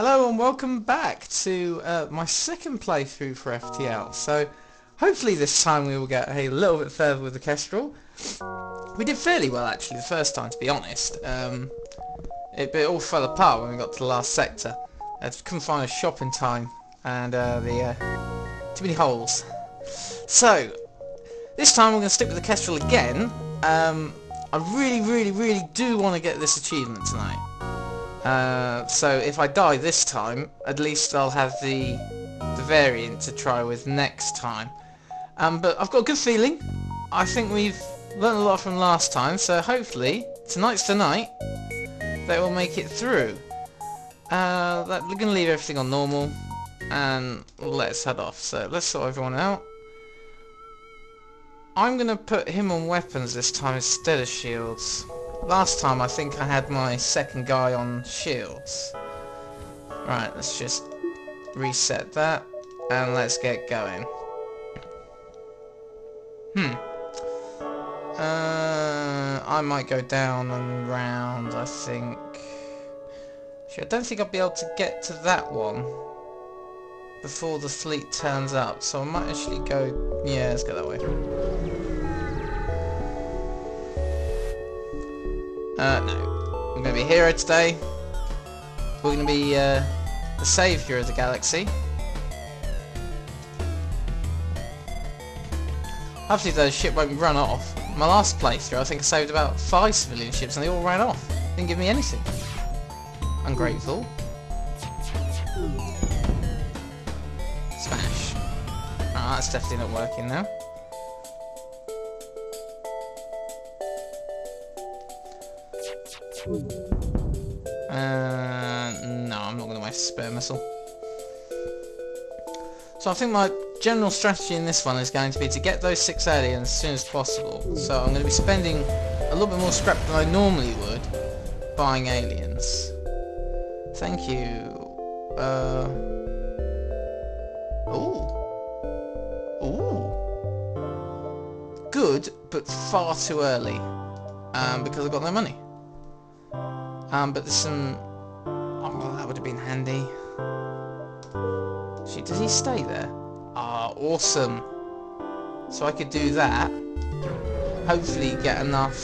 Hello and welcome back to uh, my second playthrough for FTL. So hopefully this time we will get a little bit further with the Kestrel. We did fairly well actually the first time to be honest. Um, it, it, all fell apart when we got to the last sector. I couldn't find a shop in time and uh, the uh, too many holes. So this time we're going to stick with the Kestrel again. Um, I really really really do want to get this achievement tonight. Uh, so if I die this time, at least I'll have the the variant to try with next time. Um, but I've got a good feeling. I think we've learned a lot from last time, so hopefully tonight's the night that we'll make it through. Uh, we're going to leave everything on normal and let's head off. So let's sort everyone out. I'm going to put him on weapons this time instead of shields. Last time I think I had my second guy on shields. Right, let's just reset that and let's get going. Hmm. Uh, I might go down and round, I think. Actually, I don't think I'll be able to get to that one before the fleet turns up, so I might actually go... Yeah, let's go that way. Uh, no. We're going to be a hero today. We're going to be uh, the saviour of the galaxy. Hopefully the ship won't run off. My last playthrough I think I saved about five civilian ships and they all ran off. Didn't give me anything. Ungrateful. Smash. Ah, that's definitely not working now. Uh, no, I'm not going to waste a spare missile. So I think my general strategy in this one is going to be to get those six aliens as soon as possible. So I'm going to be spending a little bit more scrap than I normally would buying aliens. Thank you. Uh... Ooh. Ooh. Good, but far too early. Um, because I've got no money. Um, but there's some... Oh, well, that would have been handy. She, does he stay there? Ah, awesome. So I could do that. Hopefully get enough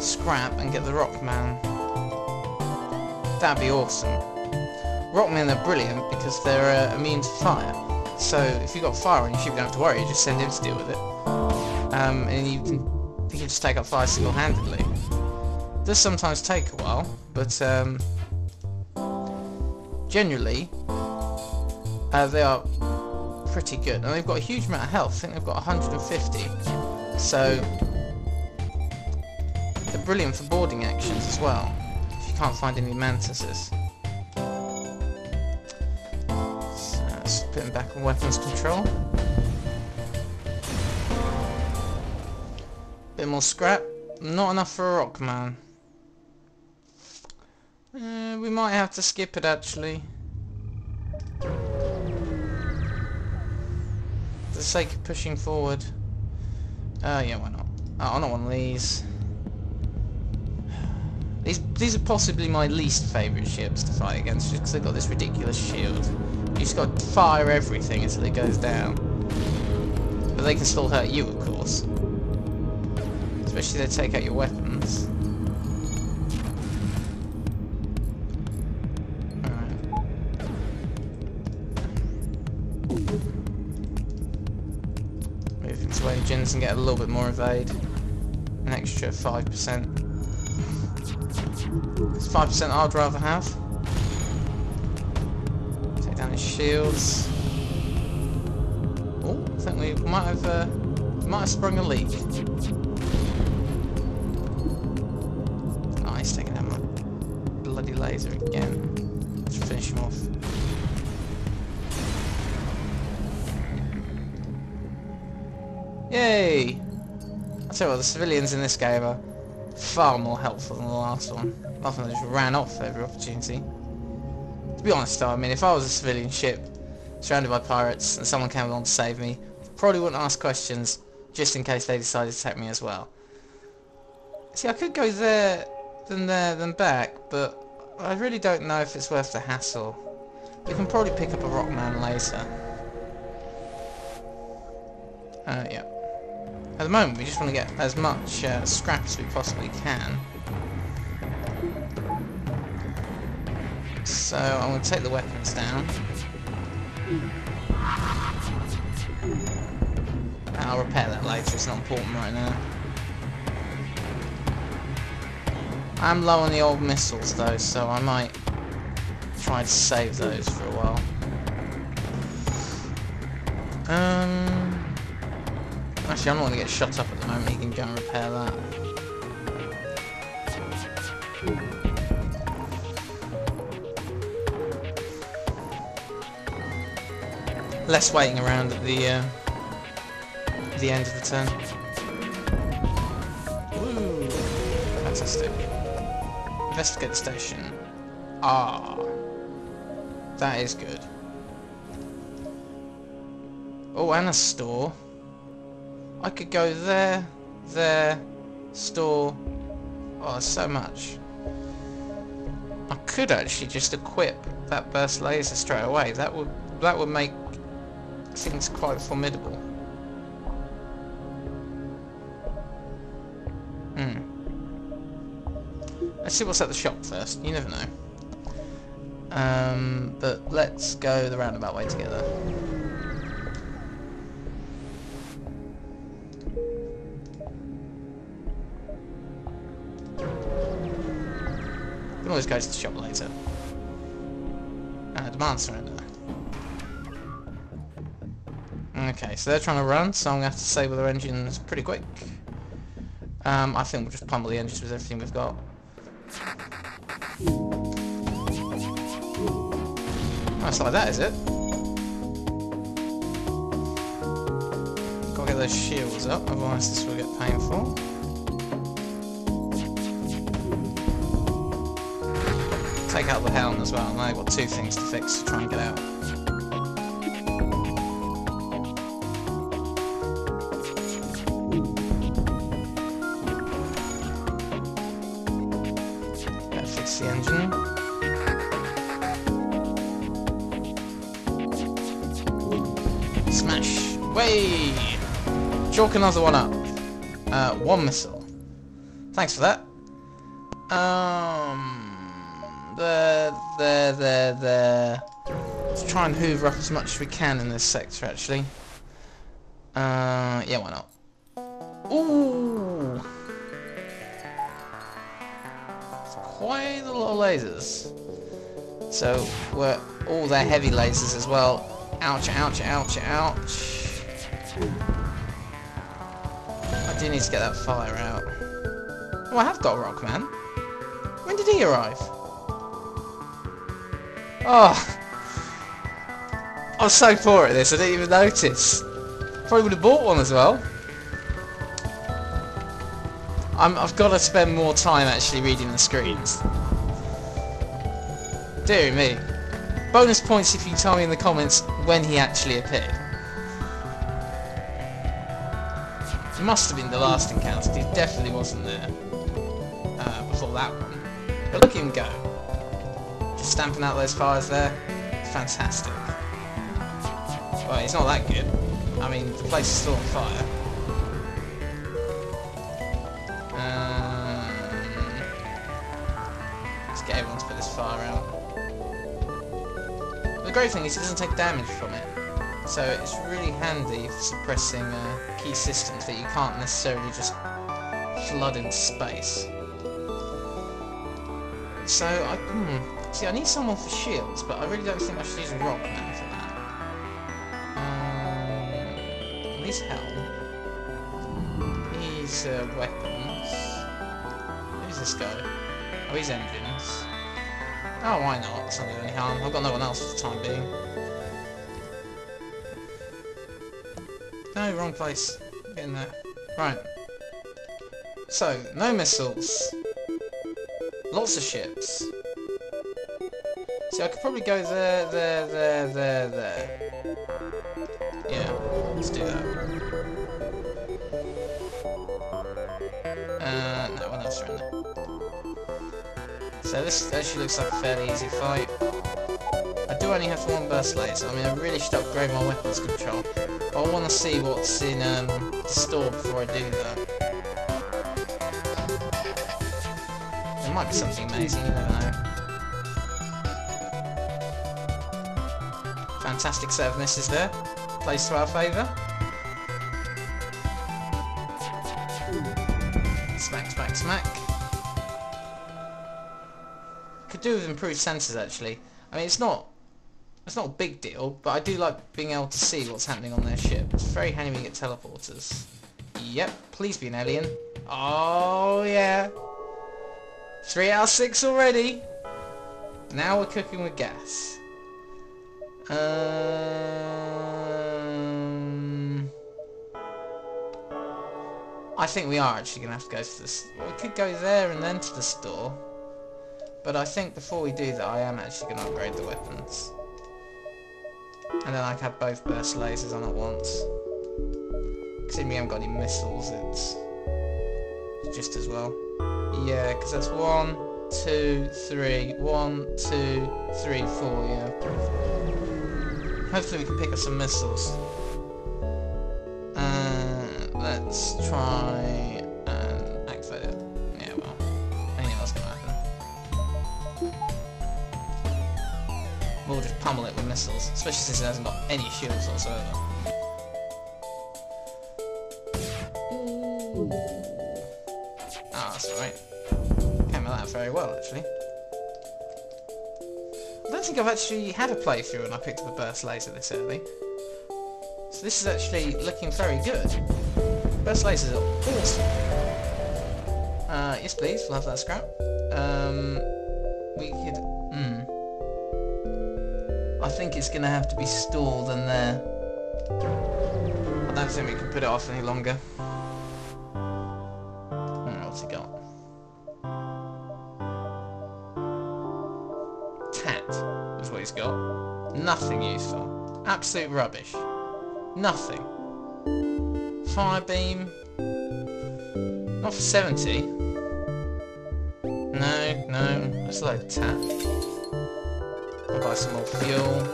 scrap and get the Rockman. That'd be awesome. Rockmen are brilliant because they're uh, immune to fire. So if you've got fire on ship, you don't have to worry. You just send him to deal with it. Um, and you can, you can just take up fire single-handedly does sometimes take a while, but um, generally uh, they are pretty good. And they've got a huge amount of health. I think they've got 150. So they're brilliant for boarding actions as well, if you can't find any mantises. So let's put them back on weapons control. Bit more scrap. Not enough for a rock man. Uh, we might have to skip it actually. For the sake of pushing forward. Oh uh, yeah, why not? Oh, I don't want these. These these are possibly my least favourite ships to fight against just because they've got this ridiculous shield. You just got to fire everything until it goes down. But they can still hurt you, of course. Especially if they take out your weapons. Engines and get a little bit more evade. An extra 5%. It's 5% I'd rather have. Take down his shields. Oh, I think we might have uh, might have sprung a leak. Tell you what, the civilians in this game are far more helpful than the last one. Last one just ran off every opportunity. To be honest though, I mean, if I was a civilian ship, surrounded by pirates, and someone came along to save me, probably wouldn't ask questions, just in case they decided to attack me as well. See, I could go there, then there, then back, but I really don't know if it's worth the hassle. We can probably pick up a Rockman later. Uh, yeah. At the moment, we just want to get as much uh, scrap as we possibly can. So, I'm going to take the weapons down. I'll repair that later, it's not important right now. I'm low on the old missiles though, so I might try to save those for a while. Um, actually, I'm not going to get shot up at the moment. He can go and repair that. Less waiting around at the uh, the end of the turn. Ooh, fantastic. Investigate the station. Ah, that is good. Oh, and a store. I could go there, there, store. Oh, so much. I could actually just equip that burst laser straight away. That would that would make things quite formidable. Hmm. Let's see what's at the shop first. You never know. Um, but let's go the roundabout way together. Always go to the shop later. Uh, demand surrender. Okay, so they're trying to run, so I'm going to have to disable their engines pretty quick. Um, I think we'll just pummel the engines with everything we've got. It's like that, is it? Gotta get those shields up, otherwise this will get painful. Out the helm as well, and I've got two things to fix to try and get out. Fix the engine. Smash! Way! Chalk another one up. Uh, one missile. Thanks for that. Hoover up as much as we can in this sector, actually. Uh, yeah, why not? Ooh! It's quite a lot of lasers. So, we're all their heavy lasers as well. Ouch, ouch, ouch, ouch. I do need to get that fire out. Oh, I have got Rockman. When did he arrive? Oh. I was so poor at this, I didn't even notice. Probably would have bought one as well. I'm, I've got to spend more time actually reading the screens. Dear me. Bonus points if you tell me in the comments when he actually appeared. It must have been the last encounter, he definitely wasn't there uh, before that one. But look at him go. Just stamping out those fires there. Fantastic. He's not that good. I mean, the place is still on fire. Um, let's get everyone to put this fire out. The great thing is it doesn't take damage from it. So it's really handy for suppressing uh, key systems that you can't necessarily just flood into space. So, I, hmm, see, I need someone for shields, but I really don't think I should use a rock for Weapons. Who's this guy? Oh, he's engines. Oh, why not? It's not doing any harm. I've got no one else for the time being. No, wrong place. Get in there. Right. So, no missiles. Lots of ships. See, I could probably go there, there, there, there, there. Yeah, let's do that. This actually looks like a fairly easy fight. I do only have one burst laser. I mean, I really should upgrade my weapons control. But I want to see what's in um, the store before I do that. There might be something amazing, you never know. Fantastic set of misses there. Plays to our favour. Improved sensors actually. I mean, it's not it's not a big deal, but I do like being able to see what's happening on their ship. It's very handy when you get teleporters. Yep, please be an alien. Oh yeah. Three out of six already. Now we're cooking with gas. Um, I think we are actually going to have to go to this. We could go there and then to the store. But I think before we do that, I am actually going to upgrade the weapons. And then I can have both burst lasers on at once. Considering we haven't got any missiles, it's just as well. Yeah, because that's one, two, three, one, two, three, four, yeah. Hopefully we can pick up some missiles. Uh, let's try We'll just pummel it with missiles, especially since it hasn't got any shields whatsoever. Ah, that's alright. Came out that very well, actually. I don't think I've actually had a playthrough when I picked up a burst laser this early. So this is actually looking very good. Burst lasers are awesome. Uh, yes please, we'll have that scrap. Um, we could... Hmm. I think it's going to have to be stored in there. I don't think we can put it off any longer. Hmm, what's he got? Tat is what he's got. Nothing useful. Absolute rubbish. Nothing. Fire beam. Not for 70. No, no. Let's tat. Buy some more fuel.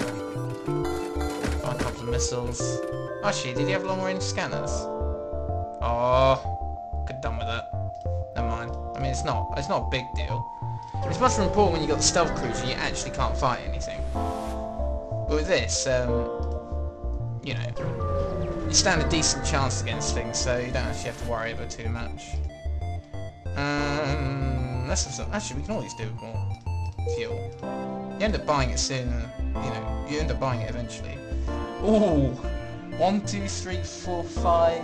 Buy a couple of missiles. Actually, did he have long range scanners? Oh, could done with that. Never mind. I mean, it's not. It's not a big deal. It's much more important when you've got the stealth cruiser you actually can't fight anything. But with this, um, you know, you stand a decent chance against things, so you don't actually have to worry about too much. Um, let's. Actually, we can always do more fuel. You end up buying it soon, you know, you end up buying it eventually. Ooh! One, two, three, four, five...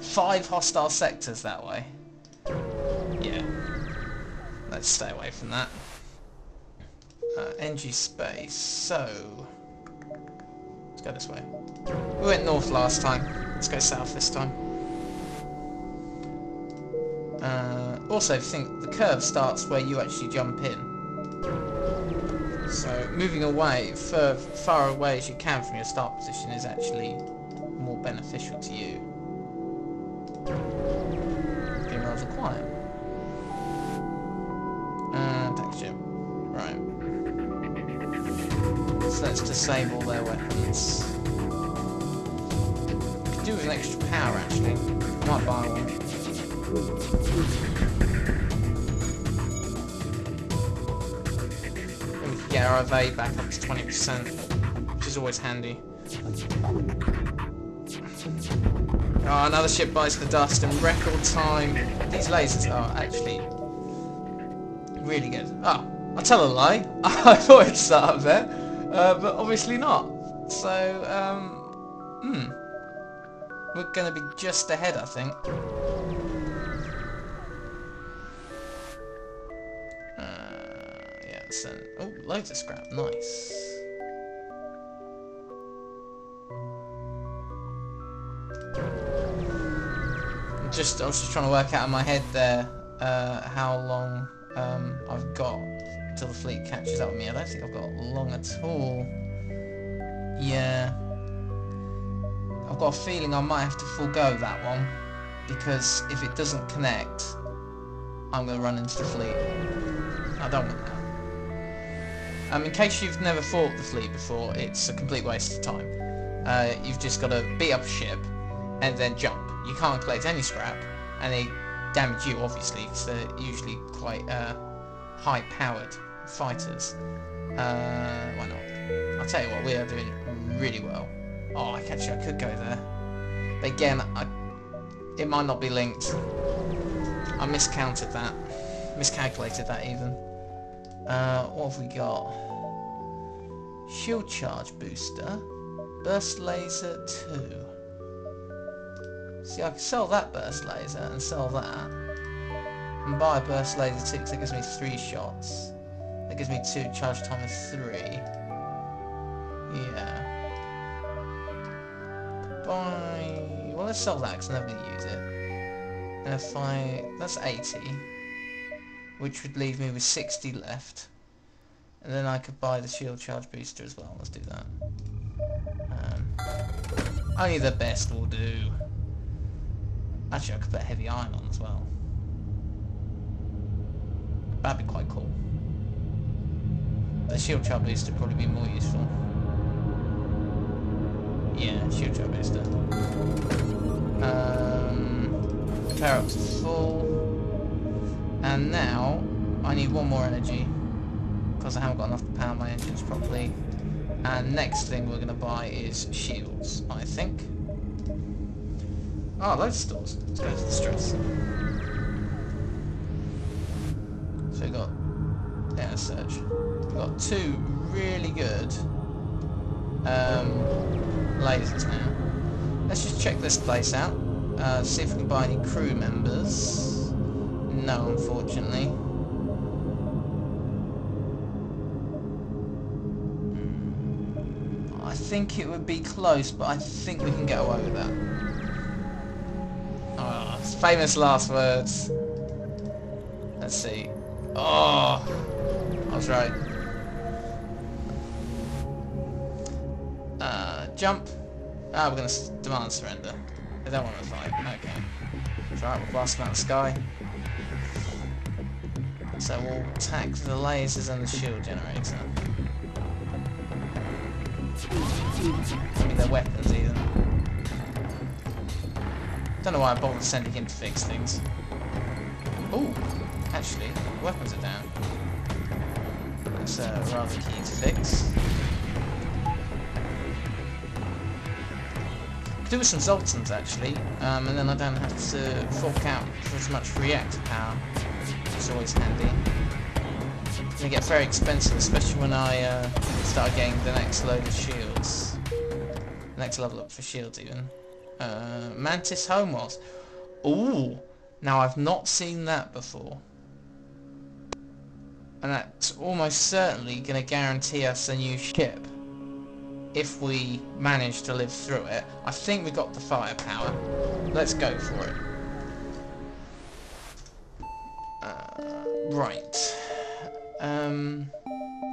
Five hostile sectors that way. Yeah. Let's stay away from that. Uh, Engi space, so... Let's go this way. We went north last time. Let's go south this time. Uh, also, think the curve starts where you actually jump in. So moving away, far, far away as you can from your start position is actually more beneficial to you. Being rather quiet. And texture. Right. So let's disable their weapons. Could do with an extra power actually. Might buy one. Our back up to 20%, which is always handy. Oh, another ship bites the dust in record time. These lasers are actually really good. Oh, I tell a lie. I thought it'd start up there, uh, but obviously not. So, um, hmm. We're going to be just ahead, I think. Oh, loads of scrap. Nice. Just, I was just trying to work out in my head there uh, how long um, I've got till the fleet catches up with me. I don't think I've got long at all. Yeah. I've got a feeling I might have to forego that one because if it doesn't connect, I'm going to run into the fleet. I don't want that. Um, in case you've never fought the fleet before, it's a complete waste of time. Uh, you've just got to beat up a ship and then jump. You can't collect any scrap, and they damage you, obviously, because they're usually quite uh, high-powered fighters. Uh, why not? I'll tell you what, we are doing really well. Oh, I actually I could go there. But again, I, it might not be linked. I miscounted that. Miscalculated that even. Uh, what have we got? Shield charge booster. Burst laser 2. See, I can sell that burst laser and sell that. And buy a burst laser 2 because that gives me 3 shots. That gives me 2 charge time of 3. Yeah. Buy... Well, let's sell that because I'm never going to use it. And if I... That's 80 which would leave me with 60 left. And then I could buy the shield charge booster as well. Let's do that. Um, only the best will do. Actually, I could put heavy ion on as well. That'd be quite cool. The shield charge booster would probably be more useful. Yeah, shield charge booster. Um, power up to full. And now, I need one more energy, because I haven't got enough to power my engines properly. And next thing we're going to buy is shields, I think. Oh, those stores. Let's go to the stress. So we got air search. We've got two really good um, lasers now. Let's just check this place out. Uh, see if we can buy any crew members. No, unfortunately. I think it would be close, but I think we can get away with that. Oh, famous last words. Let's see. Oh, I was right. Uh, jump. Ah, we're going to demand surrender. I don't want to fight. Okay. It's alright, we'll blast them out of the sky. So we'll attack the lasers and the shield generator. I mean, their weapons either. Don't know why I bothered sending him to fix things. Oh, actually, weapons are down. That's uh, rather key to fix. do with some Zoltans actually, um, and then I don't have to fork out for as much reactor power is always handy. They get very expensive, especially when I uh, start getting the next load of shields. next level up for shields even. Uh, Mantis Homos. Ooh! Now I've not seen that before. And that's almost certainly going to guarantee us a new ship. If we manage to live through it. I think we got the firepower. Let's go for it. Right. Um,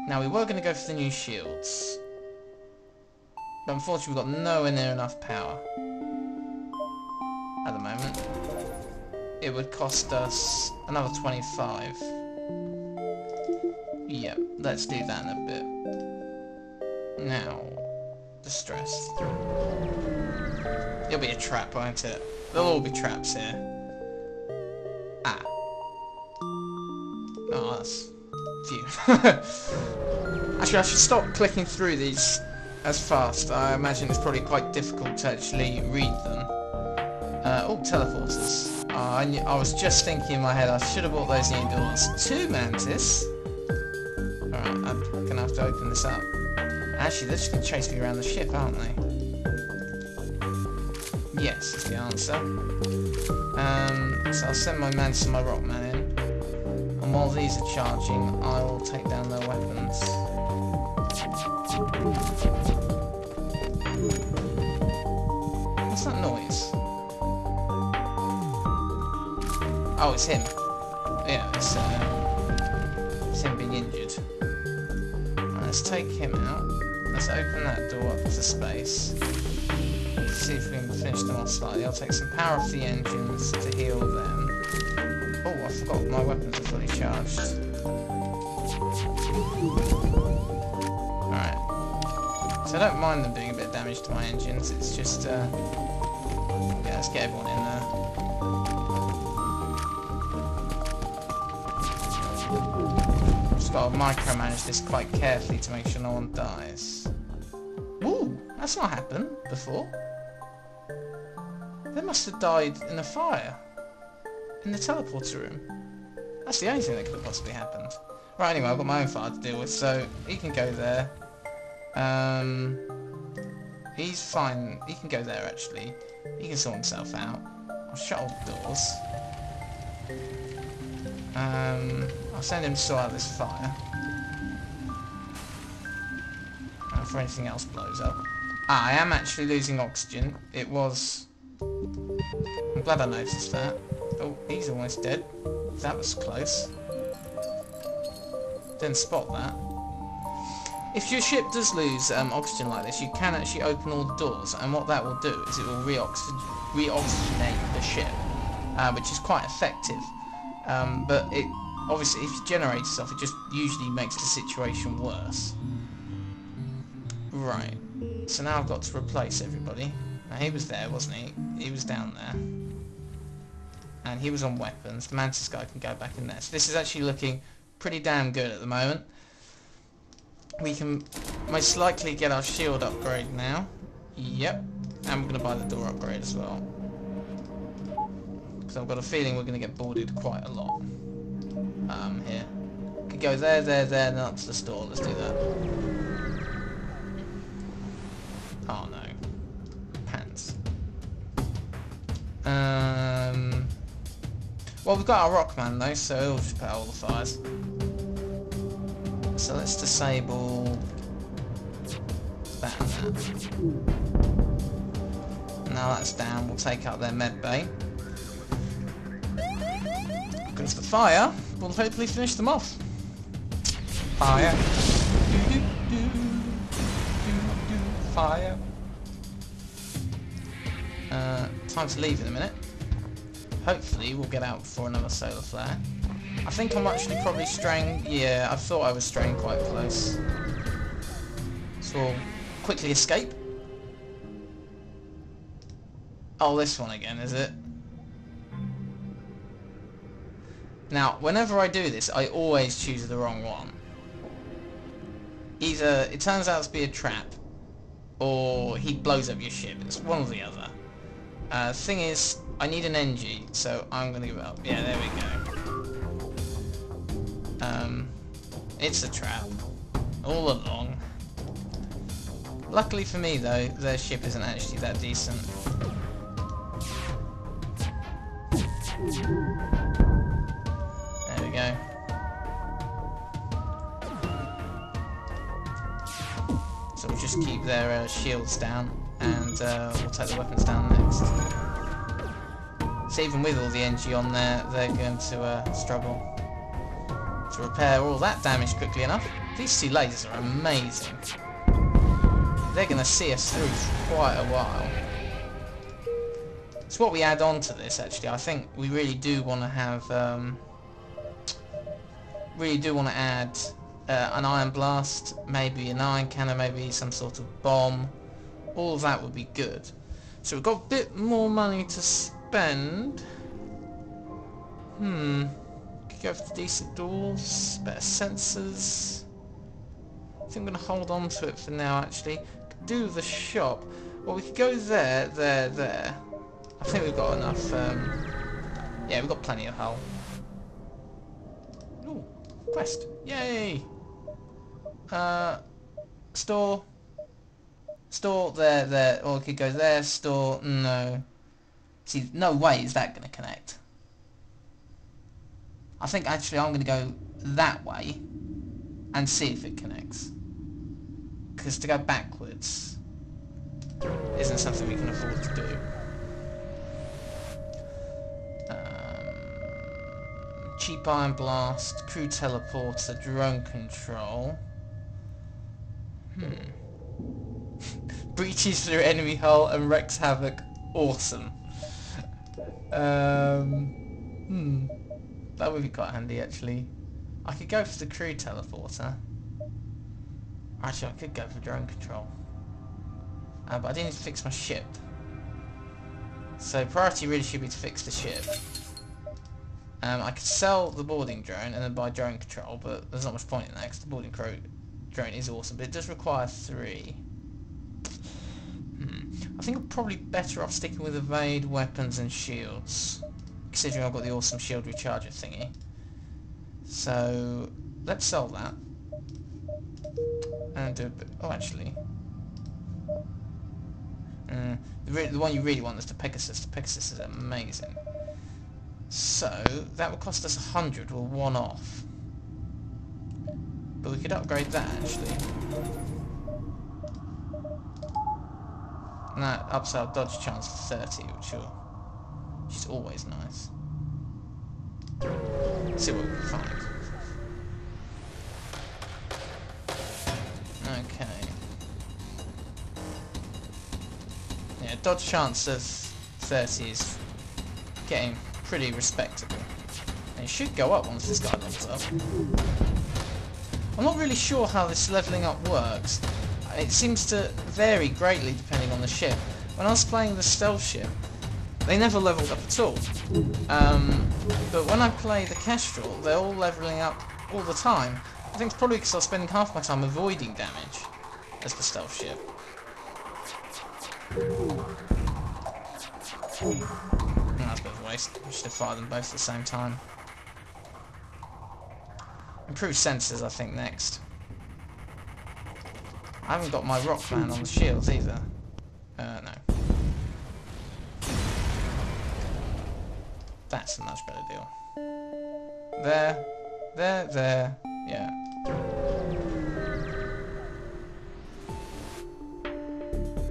now, we were going to go for the new shields. But unfortunately, we've got nowhere near enough power. At the moment. It would cost us another 25. Yep, let's do that in a bit. Now, distress. It'll be a trap, won't it? There'll all be traps here. Oh, that's few. actually, I should stop clicking through these as fast. I imagine it's probably quite difficult to actually read them. Uh, oh, teleporters. Uh, I, knew, I was just thinking in my head I should have bought those new doors. Two mantis. Alright, I'm going to have to open this up. Actually, they're just going to chase me around the ship, aren't they? Yes, is the answer. Um, so I'll send my mantis and my rockman in while these are charging, I will take down their weapons. What's that noise? Oh, it's him. Yeah, it's, uh, it's him being injured. Right, let's take him out. Let's open that door up to space. See if we can finish them off slightly. I'll take some power off the engines to heal them. Forgot my weapons are fully charged. Alright. So I don't mind them doing a bit of damage to my engines, it's just, uh... Yeah, let's get everyone in there. Just gotta micromanage this quite carefully to make sure no one dies. Ooh, that's not happened before. They must have died in a fire. In the teleporter room. That's the only thing that could have possibly happened. Right, anyway, I've got my own fire to deal with, so he can go there. Um, he's fine. He can go there, actually. He can sort himself out. I'll shut all the doors. Um, I'll send him to sort out this fire. And if anything else blows up. Ah, I am actually losing oxygen. It was... I'm glad I noticed that. Oh, he's almost dead. That was close. Didn't spot that. If your ship does lose um, oxygen like this, you can actually open all the doors, and what that will do is it will re-oxygenate the ship, uh, which is quite effective. Um, but it obviously, if you generate stuff, it just usually makes the situation worse. Right. So now I've got to replace everybody. Now he was there, wasn't he? He was down there. And he was on weapons. The Mantis guy can go back in there. So this is actually looking pretty damn good at the moment. We can most likely get our shield upgrade now. Yep. And we're going to buy the door upgrade as well. Because I've got a feeling we're going to get boarded quite a lot. Um, here. Could go there, there, there, and up to the store. Let's do that. Oh no. Pants. Um... Well, we've got our Rockman though, so he'll just put out all the fires. So let's disable that and that. Now that's down, we'll take out their med bay. Because the fire will hopefully finish them off. Fire. Do, do, do, fire. Uh, time to leave in a minute. Hopefully we'll get out for another solar flare. I think I'm actually probably straying... Yeah, I thought I was straying quite close. So we'll quickly escape. Oh, this one again, is it? Now, whenever I do this, I always choose the wrong one. Either it turns out to be a trap, or he blows up your ship. It's one or the other. Uh, thing is, I need an Engi, so I'm to give up. Yeah, there we go. Um, it's a trap. All along. Luckily for me, though, their ship isn't actually that decent. There we go. So we'll just keep their uh, shields down, and uh, we'll take the weapons down next. So even with all the Engi on there, they're going to uh, struggle to repair all that damage quickly enough. These two lasers are amazing. They're going to see us through for quite a while. It's what we add on to this actually. I think we really do want to have, um, really do want to add uh, an ion blast, maybe an ion cannon, maybe some sort of bomb. All that would be good. So we've got a bit more money to spend. Hmm. Could go for decent doors, better sensors. I think I'm going to hold on to it for now actually. Could do the shop. Well, we could go there, there, there. I think we've got enough. Um, yeah, we've got plenty of hull. Ooh, quest. Yay! Uh, store. Store, there, there. Or we could go there, store, no. See, no way is that going to connect. I think actually I'm going to go that way and see if it connects. Because to go backwards isn't something we can afford to do. Um, cheap ion blast, crew teleporter, drone control. Hmm. Breaches through enemy hull and wrecks havoc. Awesome. Um, hmm. That would be quite handy actually. I could go for the crew teleporter. Actually, I could go for drone control. Uh, but I do need to fix my ship. So priority really should be to fix the ship. Um, I could sell the boarding drone and then buy drone control, but there's not much point in that because the boarding crew drone is awesome, but it does require three. I think I'm probably better off sticking with evade, weapons and shields, considering I've got the awesome shield recharger thingy. So let's sell that. And do a bit, oh actually, uh, the, the, one you really want is the Pegasus. The Pegasus is amazing. So, that would cost us 100 with one off. But we could upgrade that actually. And that ups our dodge chance to 30, which, which is always nice. Let's see what we can find. dodge chance of 30 is getting pretty respectable. And it should go up once this guy levels up. I'm not really sure how this levelling up works. It seems to vary greatly depending the ship. When I was playing the stealth ship, they never leveled up at all. Um, but when I play the Kestrel, they're all levelling up all the time. I think it's probably because I was spending half my time avoiding damage as the stealth ship. Oh, that's a bit of a waste. We should have fired them both at the same time. Improved sensors, I think, next. I haven't got my Rockman on the shields either. That's a much better deal. There, there, there, yeah.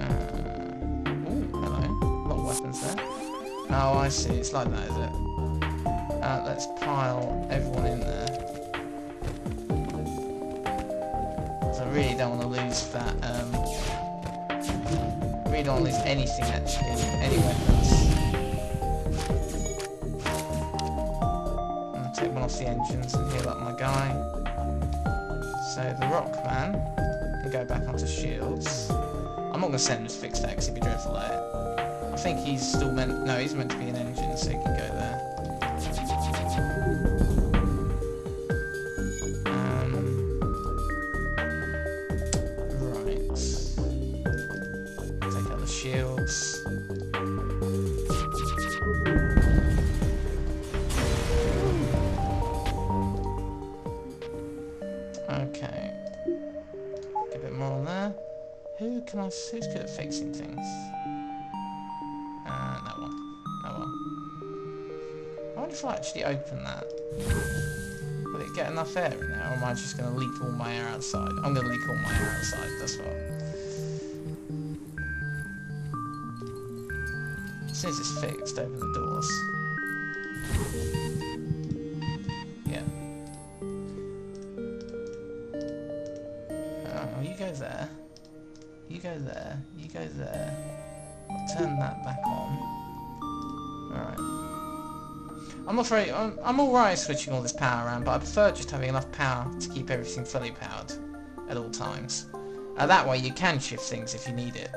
Oh, hello. Lot of weapons there. Oh, I see. It's like that, is it? Uh, let's pile everyone in there. I really don't want to lose that, um... really don't want to lose anything, actually. Any one off the engines and heal up my guy. So the Rock Man can go back onto shields. I'm not going to send him to fix that because he'd be dreadful at it. I think he's still meant... No, he's meant to be an engine, so he can go there. Open that, will it get enough air in there, or am I just going to leak all my air outside? I'm going to leak all my air outside, that's what. As it's fixed, open the doors. Afraid I'm, I'm alright switching all this power around, but I prefer just having enough power to keep everything fully powered at all times. Uh, that way you can shift things if you need it.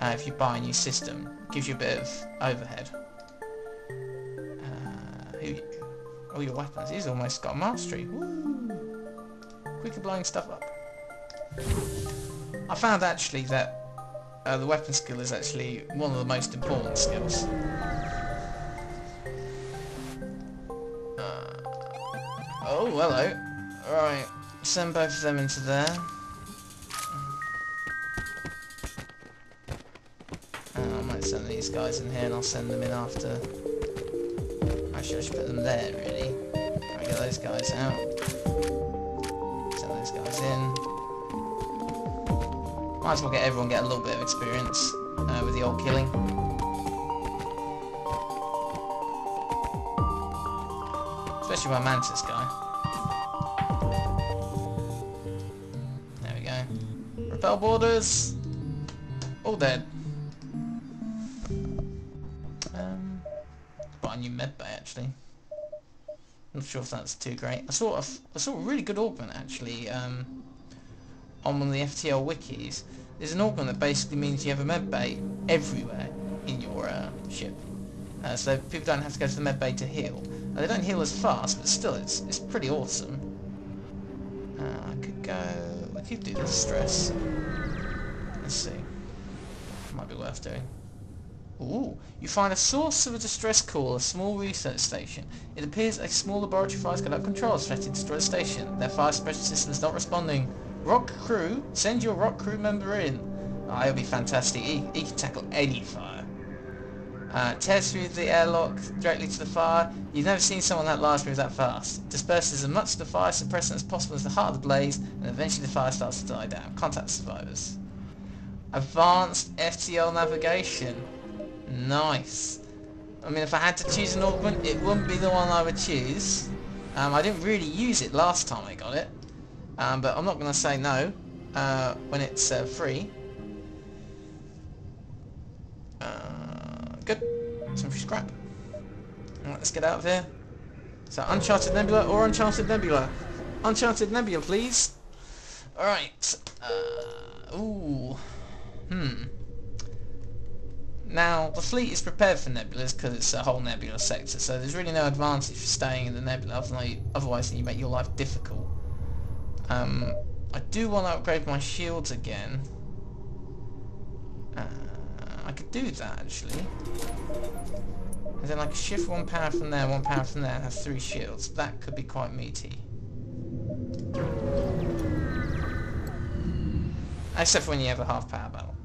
Uh, if you buy a new system, it gives you a bit of overhead. Uh, who, oh, your weapons. He's almost got mastery. Woo! Quicker blowing stuff up. I found actually that uh, the weapon skill is actually one of the most important skills. Oh, hello. Right, send both of them into there. Uh, I might send these guys in here and I'll send them in after. Actually, I should put them there, really. Right, get those guys out. Send those guys in. Might as well get everyone get a little bit of experience uh, with the old killing. Especially my Mantis guy. Repel boarders. All dead. Um, got a new med bay actually. Not sure if that's too great. I saw a, I saw a really good augment actually um, on one of the FTL wikis. There's an augment that basically means you have a med bay everywhere in your uh, ship. Uh, so people don't have to go to the med bay to heal. Now, they don't heal as fast, but still it's, it's pretty awesome. Uh, I could go... Could do the stress. Let's see. Might be worth doing. Ooh, you find a source of a distress call, a small research station. It appears a small laboratory fire's got up controls threatening to destroy the station. Their fire suppression system is not responding. Rock crew, send your rock crew member in. Ah, oh, he'll be fantastic. He, he can tackle any fire. Uh, tears through the airlock directly to the fire. You've never seen someone that large move that fast. Disperses as much of the fire suppressant as possible as the heart of the blaze, and eventually the fire starts to die down. Contact survivors. Advanced FTL navigation. Nice. I mean, if I had to choose an augment, it wouldn't be the one I would choose. Um, I didn't really use it last time I got it. Um, but I'm not going to say no uh, when it's uh, free. Good. Some free scrap. Let's get out of here. So, Uncharted Nebula or Uncharted Nebula? Uncharted Nebula, please. Alright. Uh, ooh. Hmm. Now, the fleet is prepared for nebulas because it's a whole nebula sector, so there's really no advantage for staying in the nebula, otherwise you make your life difficult. Um, I do want to upgrade my shields again. Uh, could do that, actually. And then I could shift one power from there, one power from there, and have three shields. That could be quite meaty. Except for when you have a half power battle.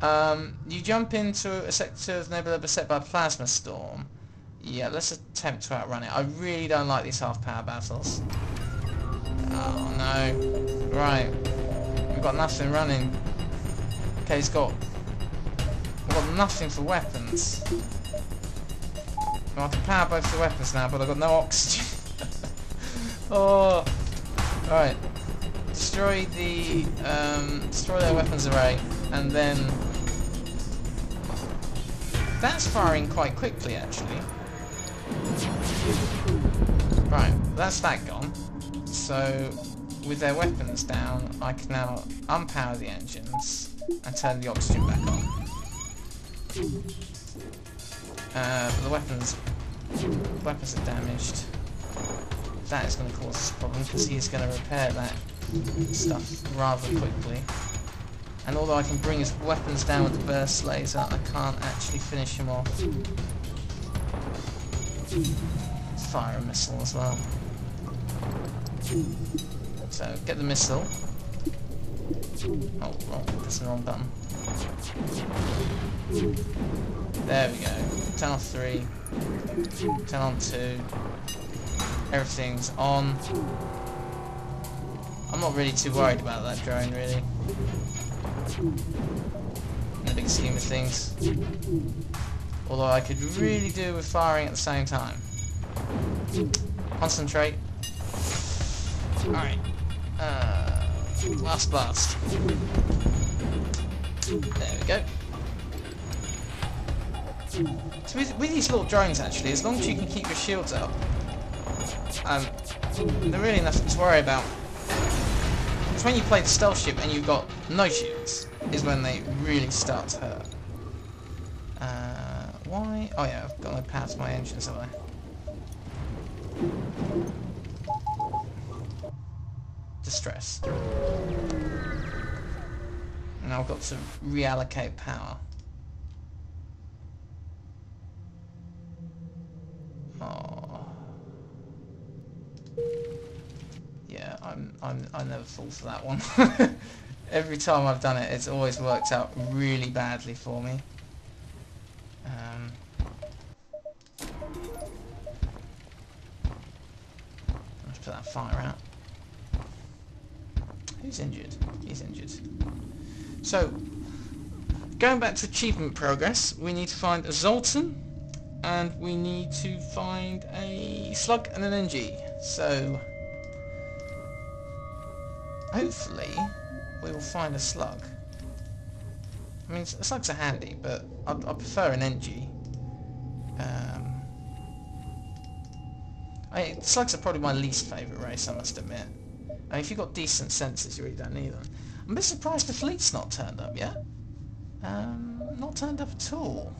Um, you jump into a sector of nebula beset by plasma storm. Yeah, let's attempt to outrun it. I really don't like these half power battles. Oh no. Right. We've got nothing running. Okay, he's got... We've got nothing for weapons. Well, I can power both the weapons now, but I've got no oxygen. oh. Alright. Destroy the... Um, destroy their weapons array, and then that's firing quite quickly, actually. Right, that's that gone. So, with their weapons down, I can now unpower the engines and turn the oxygen back on. Uh, the weapons, weapons are damaged. That is going to cause us a problem because he is going to repair that stuff rather quickly. And although I can bring his weapons down with the burst laser, I can't actually finish him off. Fire a missile as well. So, get the missile. Oh, wrong, that's the wrong button. There we go. Turn off 3. Turn on 2. Everything's on. I'm not really too worried about that drone, really in the big scheme of things. Although I could really do with firing at the same time. Concentrate. Alright. Uh, last blast. There we go. So with, with, these little drones actually, as long as you can keep your shields up, um, they're really nothing to worry about. It's when you play the stealth ship and you've got no shields, is when they really start to hurt. Uh, why? Oh yeah, I've got to to my engines, have I? Distress. Now I've got to reallocate power. I'm, I'm, I never fall for that one. Every time I've done it, it's always worked out really badly for me. Um, let's put that fire out. Who's injured? He's injured. So, going back to achievement progress, we need to find Zoltan, and we need to find a Slug and an Engi. So, hopefully we will find a slug. I mean, slugs are handy, but I, prefer an Engi. Um, I slugs are probably my least favourite race, I must admit. I mean, if you've got decent sensors, you really don't need them. I'm a bit surprised the fleet's not turned up yet. Um, not turned up at all.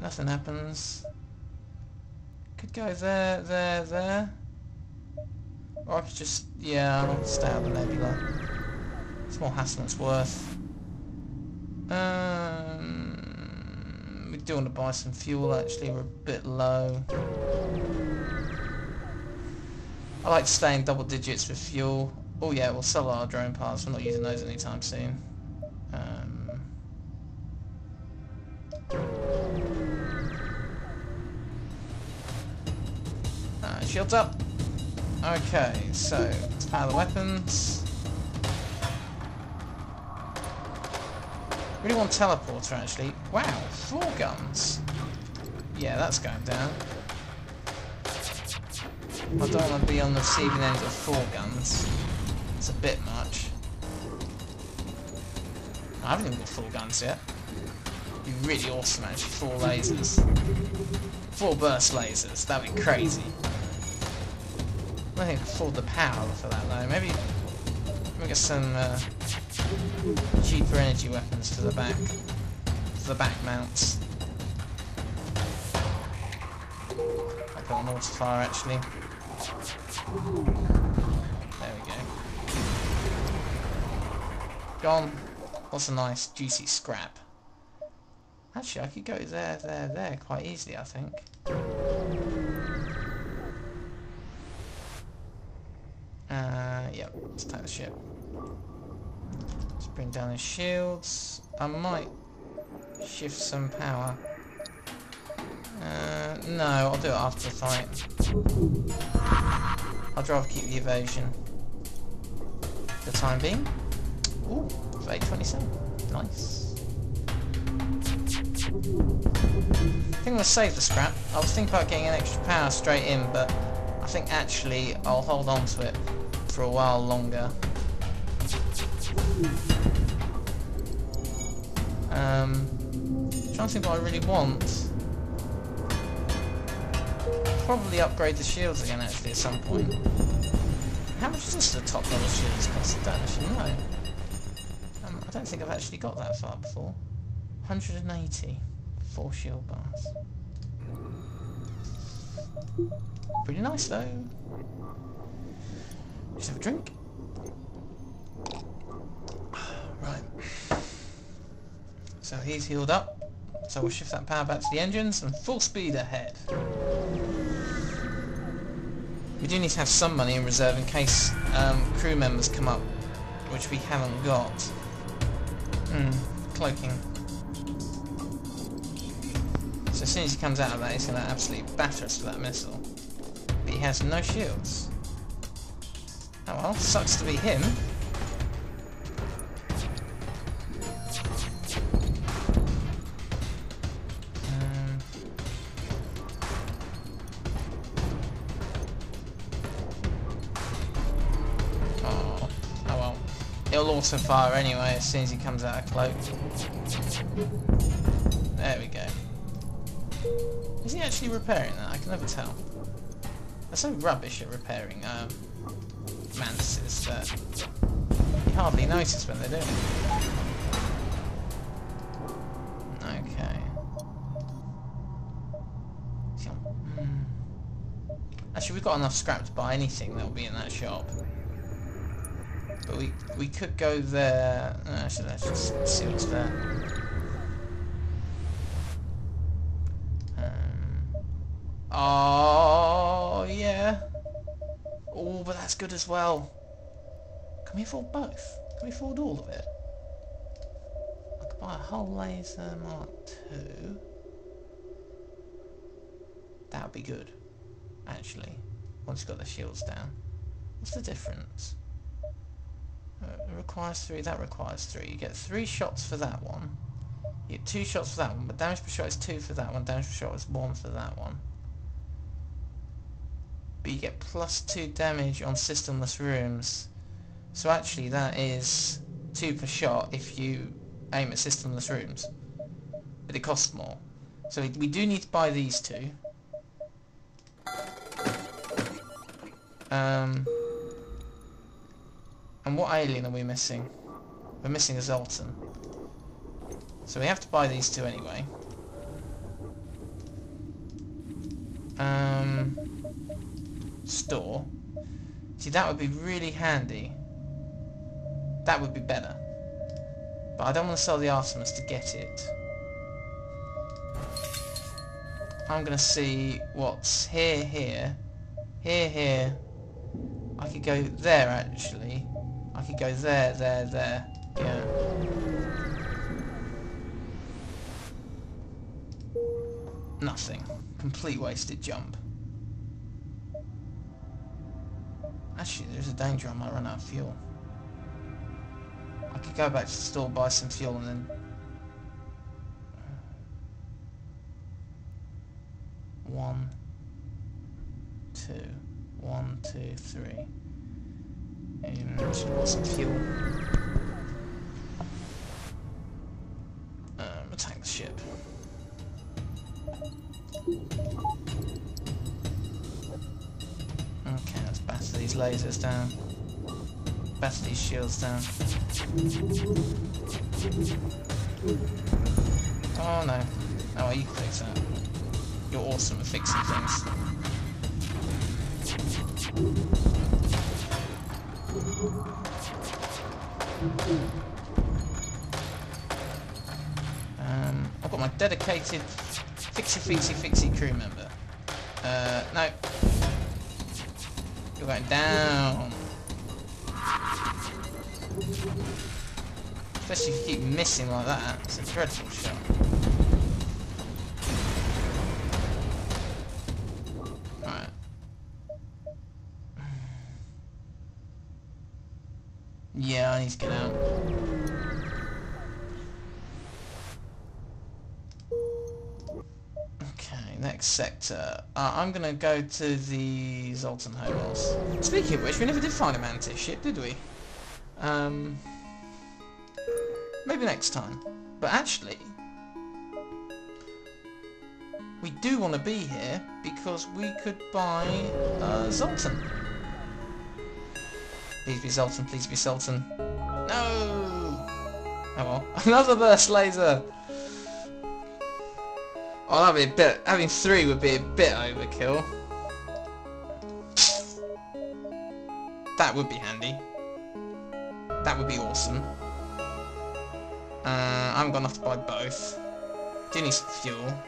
Nothing happens. Could go there, there, there. Or I could just, yeah, I'll stay out of the nebula. It's more hassle than it's worth. Um, we do want to buy some fuel actually, we're a bit low. I like to stay in double digits with fuel. Oh yeah, we'll sell our drone parts, we're not using those anytime soon. Shields up. Okay, so let's power the weapons. Really want teleporter actually. Wow, four guns. Yeah, that's going down. I don't want to be on the receiving end of four guns. It's a bit much. I haven't even got four guns yet. It'd be really awesome actually, four lasers. Four burst lasers, that'd be crazy. I think afford the power for that though. Maybe we get some uh, cheaper energy weapons for the back, for the back mounts. I got an auto fire actually. There we go. Gone. What's a nice juicy scrap? Actually, I could go there, there, there quite easily, I think. Let's take the ship. Let's bring down the shields. I might shift some power. Uh, no, I'll do it after the fight. I'd rather keep the evasion. For the time being. Ooh, 827. Nice. I think to save the scrap. I was thinking about getting an extra power straight in, but I think actually I'll hold on to it for a while longer. Um, trying to think what I really want. Probably upgrade the shields again actually at some point. How much does the top level shields cost? I don't actually know. Um, I don't think I've actually got that far before. 180. Four shield bars. Pretty nice though. Just have a drink. Right. So he's healed up. So we'll shift that power back to the engines and full speed ahead. We do need to have some money in reserve in case um, crew members come up, which we haven't got. Hmm, cloaking. So as soon as he comes out of that, he's going to absolutely batter us with that missile. But he has no shields. Oh well, sucks to be him. Um, oh, oh well. It'll auto fire anyway as soon as he comes out of cloak. There we go. Is he actually repairing that? I can never tell. They're so rubbish at repairing um, that you hardly notice when they're doing it. Okay. Hmm. Actually, we've got enough scrap to buy anything that'll be in that shop. But we we could go there. Actually, let's just see what's there. Um, oh yeah. Oh, but that's good as well. Can we afford both? Can we afford all of it? I could buy a hull laser Mark II. That would be good, actually, once you've got the shields down. What's the difference? Uh, it requires three, that requires three. You get three shots for that one. You get two shots for that one, but damage per shot is two for that one, damage per shot is one for that one but you get plus 2 damage on systemless rooms. So actually that is 2 per shot if you aim at systemless rooms. but it costs more. So we, do need to buy these two. Um, and what alien are we missing? We're missing a Zoltan. So we have to buy these two anyway. Um, store. See, that would be really handy. That would be better. But I don't want to sell the Artemis to get it. I'm going to see what's here, here, here, here. I could go there, actually. I could go there, there, there. Yeah. Nothing. Complete wasted jump. Actually, there's a danger I might run out of fuel. I could go back to the store, buy some fuel, and then... One, two, one, two, three. And should buy some fuel. Um, attack the ship. These lasers down. Batter these shields down. Oh no. Oh, you can fix that. You're awesome at fixing things. Um, I've got my dedicated fixie fixie fixie crew member. Uh, no. You're going down. Especially if you keep missing like that. It's a dreadful shot. Right. Yeah, I need to get out. Next sector. Uh, I'm gonna go to the Zoltan Hotels. Speaking of which, we never did find a Mantis ship, did we? Um, maybe next time. But actually, we do want to be here because we could buy uh, Zoltan. Please be Zoltan, please be Zoltan. No! Oh well. Another burst laser! Oh, that'd be a bit... Having three would be a bit overkill. That would be handy. That would be awesome. Uh, I'm gonna have to buy both. Do need some fuel.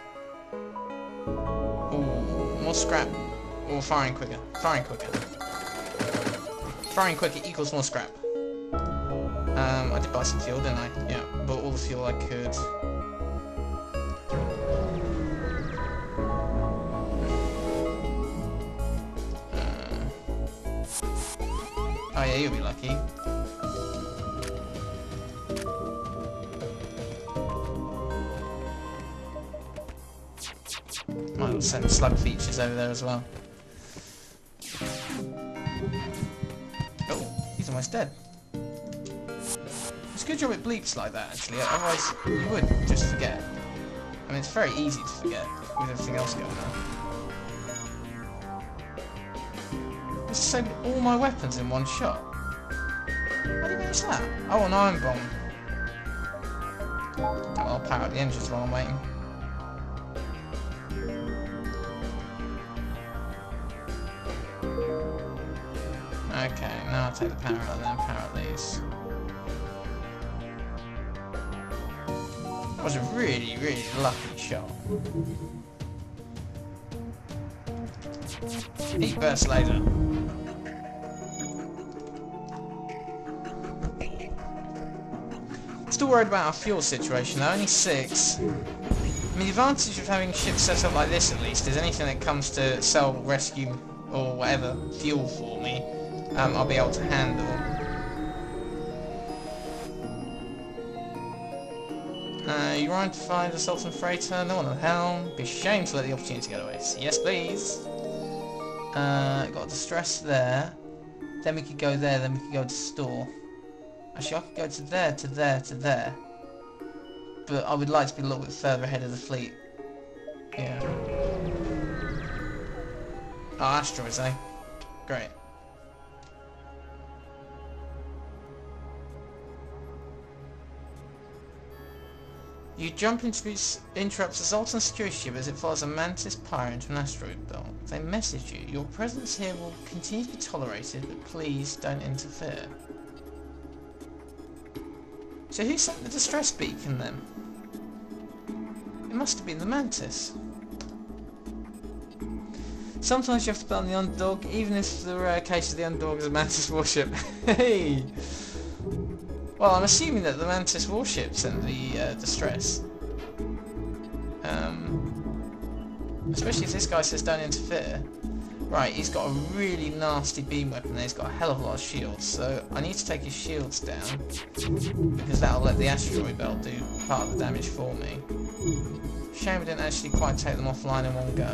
Ooh, more scrap. Or firing quicker. Firing quicker. Firing quicker equals more scrap. Um, I did buy some fuel, didn't I? Yeah, bought all the fuel I could. You'll be lucky. Might send slug features over there as well. Oh, he's almost dead. It's a good job it bleeps like that actually, otherwise you would just forget. I mean it's very easy to forget with everything else going on. Saved all my weapons in one shot. How do you manage that? Oh, an ion bomb. I'll power up the engines while I'm waiting. Okay, now I'll take the power out then power up these. That was a really, really lucky shot. Heat burst laser. Still worried about our fuel situation though, only six. I mean the advantage of having ships set up like this at least is anything that comes to sell, rescue or whatever fuel for me, um, I'll be able to handle. Uh, you find the Zoltan Freighter? No one on the helm. Be ashamed to let the opportunity go to waste. Yes, please. Uh, got distress there. Then we could go there, then we could go to store. Actually, I could go to there, to there, to there. but I would like to be a little bit further ahead of the fleet. Yeah. Oh, asteroids, eh? Great. You jump into these interrupts the Zoltan security ship as it follows a Mantis pyre into an asteroid belt. They message you. Your presence here will continue to be tolerated, but please don't interfere. So who sent the distress beacon then? It must have been the Mantis. Sometimes you have to bet on the underdog, even if the rare case of the underdog is a Mantis warship. hey! Well, I'm assuming that the Mantis warship sent the uh, distress. Um, especially if this guy says don't interfere. Right, he's got a really nasty beam weapon and he's got a hell of a lot of shields, so I need to take his shields down, because that'll let the asteroid belt do part of the damage for me. Shame we didn't actually quite take them offline in one go.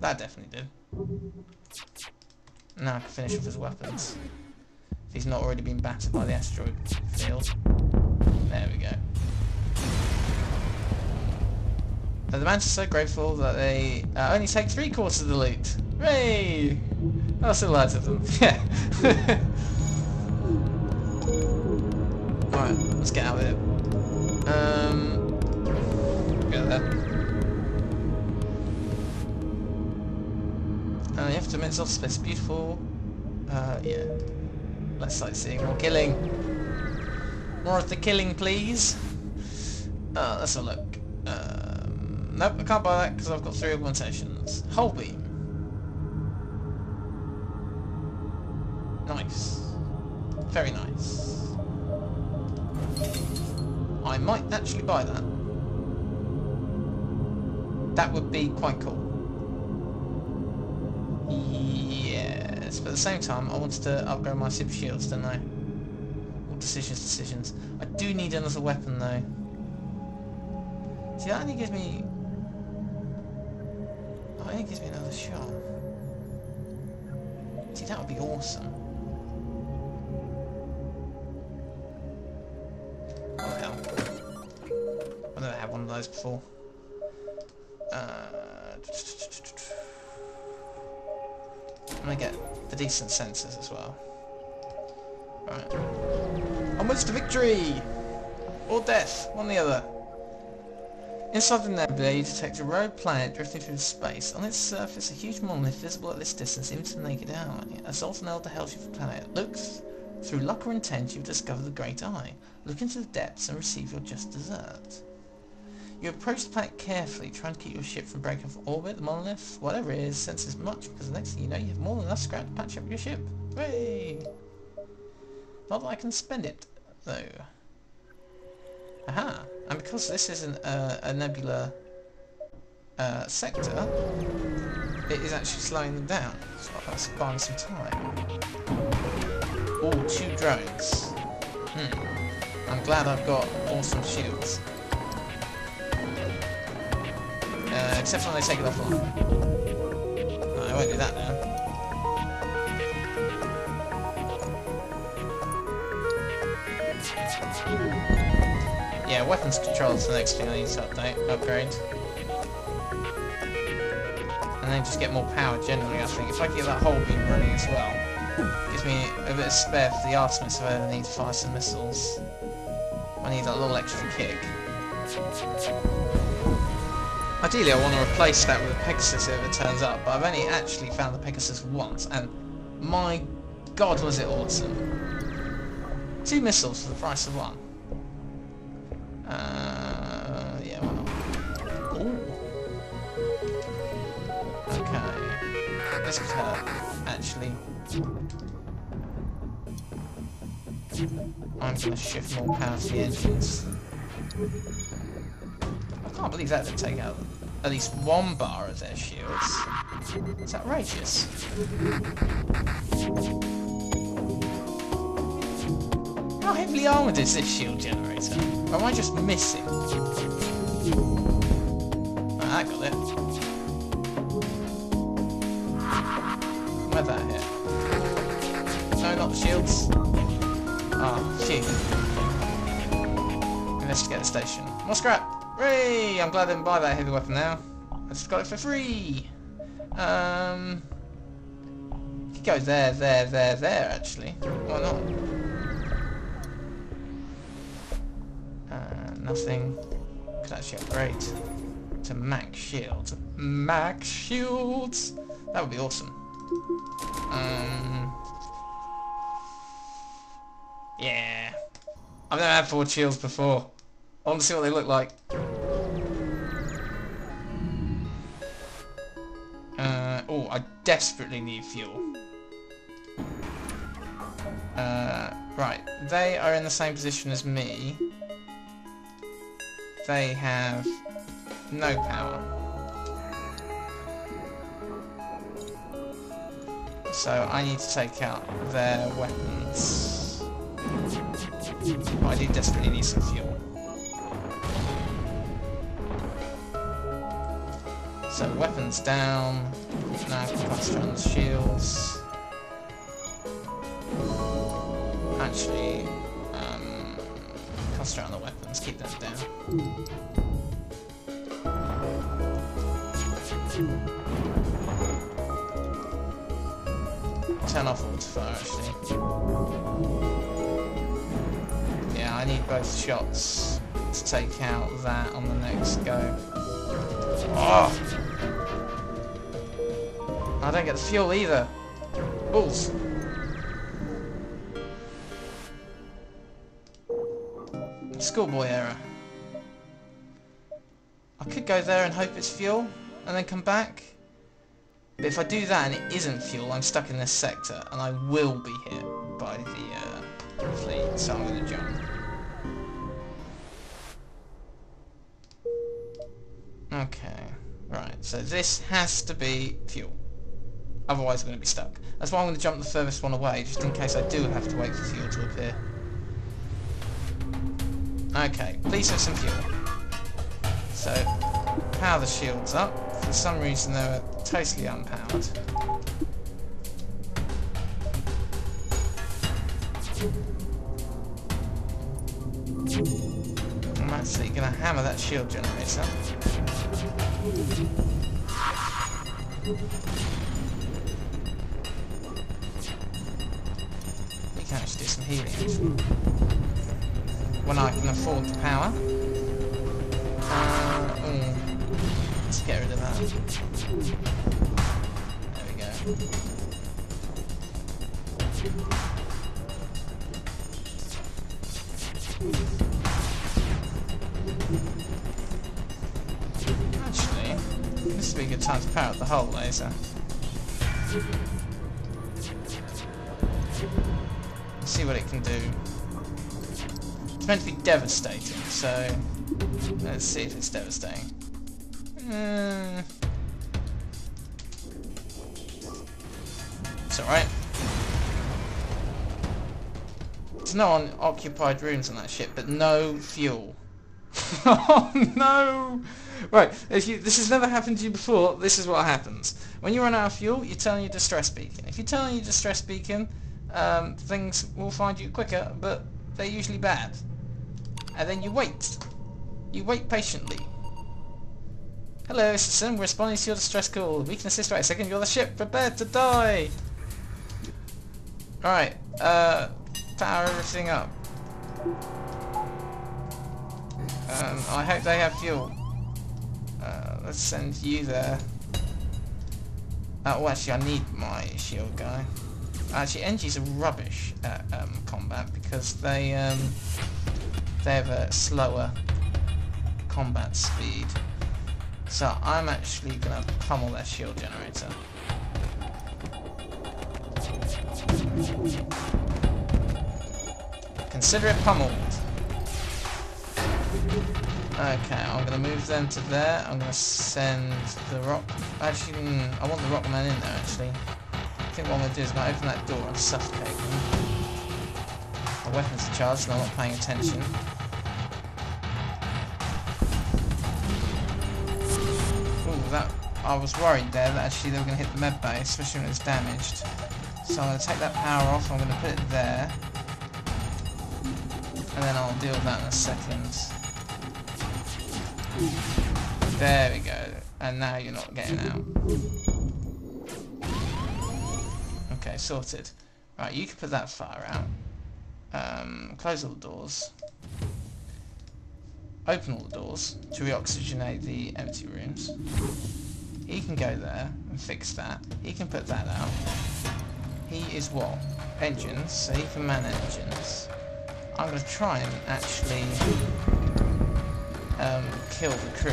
That definitely did. Now I can finish off his weapons. If he's not already been battered by the asteroid field. There we go. the Mantis are so grateful that they uh, only take three quarters of the loot. Hooray! That's so delighted of them. Yeah. Alright, let's get out of here. Um, go there. Uh, you have to admit it's off space beautiful. Uh, yeah. Less sightseeing, more killing. More of the killing, please. Uh, let's have a look. Um, nope, I can't buy that because I've got three augmentations. Hull beam. Nice. Very nice. I might actually buy that. That would be quite cool. Yes, but at the same time, I wanted to upgrade my super shields, didn't I? All decisions, decisions. I do need another weapon, though. See, that only gives me... That only gives me another shot. See, that would be awesome. Oh, hell. I've never had one of those before. Uh... I'm gonna get the decent sensors as well. Right. Onwards to victory! Or death, one or the other. Inside the nebula you detect a rogue planet drifting through space. On its surface a huge monolith visible at this distance even to naked eye. A Zoltan Elder hails you the planet. Looks through luck or intent you've discovered the Great Eye. Look into the depths and receive your just desert. You approach the planet carefully, trying to keep your ship from breaking off orbit. The monolith, whatever it is, senses much because the next thing you know you have more than enough scrap to patch up your ship. Hooray! Not that I can spend it, though. Aha! And because this is an, uh, a nebula uh, sector, it is actually slowing them down. So that's buying some time. Oh, two drones. Hmm. I'm glad I've got awesome shields. Except when they take it offline. No, I won't do that now. Yeah, weapons control is the next thing I need to update, upgrade. And then just get more power generally, I think. If I get that Hull beam running as well, gives me a bit of spare for the Artemis if I ever need to fire some missiles. I need a little extra kick. Ideally I want to replace that with a Pegasus if it turns up, but I've only actually found the Pegasus once, and my god was it awesome. Two missiles for the price of one. Uh, yeah, why not? Ooh. Okay. This could hurt, actually. I'm to shift more power to the engines. I can't believe that didn't take out at least one bar of their shields. It's outrageous. How heavily armoured is this shield generator? Or am I just missing? Oh, I got it. Where's that hit? No, not the shields. Oh, shit. investigate the station. More scrap! Hooray! I'm glad I didn't buy that heavy weapon now. I just got it for free! Um... You could go there, there, there, there, actually. Why not? Uh, nothing. Could actually upgrade to max shields. Max shields! That would be awesome. Um... Yeah. I've never had four shields before. I want to see what they look like. I desperately need fuel. Uh, right, they are in the same position as me. They have no power. So I need to take out their weapons. I do desperately need some fuel. So weapons down. On the shields. Actually, um, cluster on the weapons, keep them down. Turn off auto fire actually. Yeah, I need both shots to take out that on the next go. Oh! I don't get the fuel either. Bulls. Schoolboy error. I could go there and hope it's fuel, and then come back. But if I do that and it isn't fuel, I'm stuck in this sector, and I will be hit by the uh, fleet, so I'm going to jump. Okay, right, so this has to be fuel. Otherwise I'm going to be stuck. That's why I'm going to jump the furthest one away, just in case I do have to wait for fuel to appear. Okay, please have some fuel. So, power the shields up. For some reason they were totally unpowered. I'm actually going to hammer that shield generator. We can actually do some healing when I can afford the power. Uh, mm, let's get rid of that. There we go. Actually, be a good time to power up the hull laser. Let's see what it can do. It's meant to be devastating, so let's see if it's devastating. Uh, it's alright. There's no unoccupied rooms on that ship, but no fuel. oh no! Right, if you, this has never happened to you before, this is what happens. When you run out of fuel, you turn your distress beacon. If you turn your distress beacon, um, things will find you quicker, but they're usually bad and then you wait. You wait patiently. Hello, citizen. We're responding to your distress call. We can assist right a second. You're the ship. Prepare to die. Alright. Uh, power everything up. Um, I hope they have fuel. Let's send you there. Oh, actually, I need my shield guy. Actually, Engis are rubbish at um, combat because they um, they have a slower combat speed. So I'm actually going to pummel their shield generator. Consider it pummeled. Okay, I'm going to move them to there. I'm going to send the rock... Actually, mm, I want the rockman in there, actually. I think what I'm going to do is I'm going to open that door and suffocate them. My weapons are charged and I'm not paying attention. Ooh, that I was worried there that actually they were going to hit the med bay, especially when it's damaged. So I'm going to take that power off, I'm going to put it there. And then I'll deal with that in a second. There we go. And now you're not getting out. Okay, sorted. Right, you can put that fire out. Um, close all the doors. Open all the doors to reoxygenate the empty rooms. He can go there and fix that. He can put that out. He is what? Engines, so he can man engines. I'm going to try and actually um, kill the crew.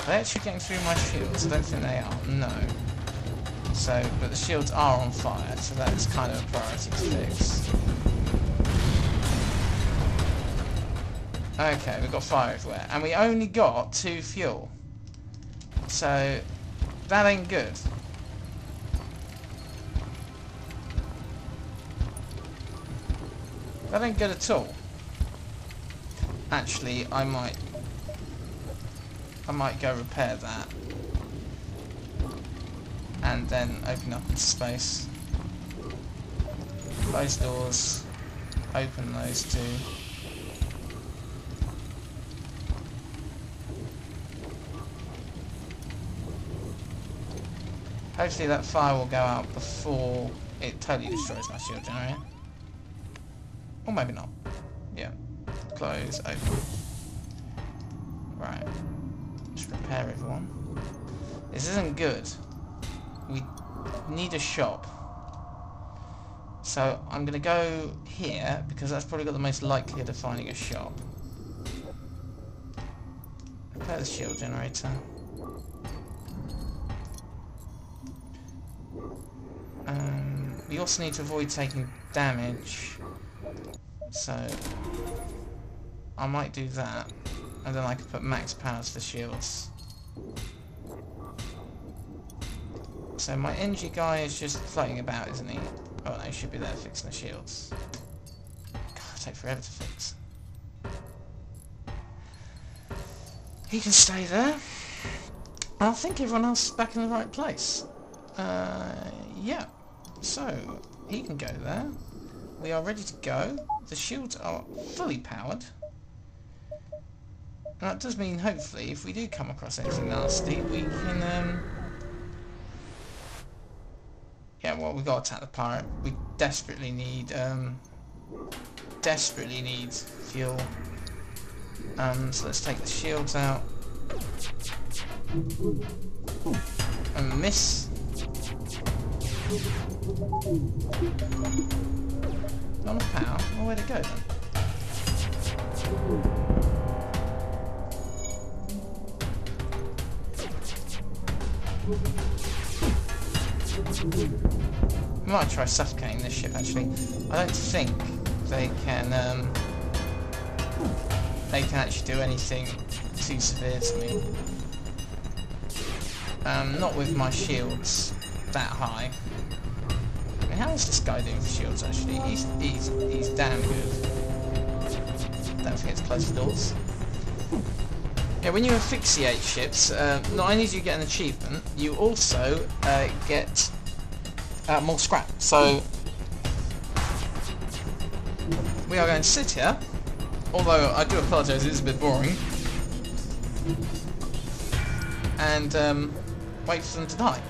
Are they actually getting through my shields? I don't think they are. No. So, but the shields are on fire, so that's kind of a priority to fix. Okay, we've got fire everywhere. And we only got two fuel. So, that ain't good. That ain't good at all. Actually, I might... I might go repair that. And then open up the space. Close doors. Open those two. Hopefully that fire will go out before it totally destroys my shield generator. Or maybe not. Yeah. Close, open. Right. Just prepare everyone. This isn't good. We need a shop. So I'm going to go here because that's probably got the most likelihood of finding a shop. Prepare the shield generator. Um, we also need to avoid taking damage. So I might do that. And then I can put max powers for shields. So my Engi guy is just floating about, isn't he? Oh no, he should be there fixing the shields. God, take forever to fix. He can stay there. I think everyone else is back in the right place. Uh, yeah. So, he can go there. We are ready to go. The shields are fully powered. And that does mean, hopefully, if we do come across anything nasty, we can, um... Yeah, well, we've got to attack the pirate. We desperately need, um... Desperately need fuel. Um, so let's take the shields out. And miss. Not enough power? Well, where'd it go then? We might try suffocating this ship actually. I don't think they can um, they can actually do anything too severe to me. Um, not with my shields that high. How is this guy doing shields actually? He's he's he's damn good. Don't forget to close the doors. Yeah, when you asphyxiate ships, uh, not only do you get an achievement, you also uh, get uh, more scrap. So we are going to sit here, although I do apologise, it is a bit boring, and um, wait for them to die.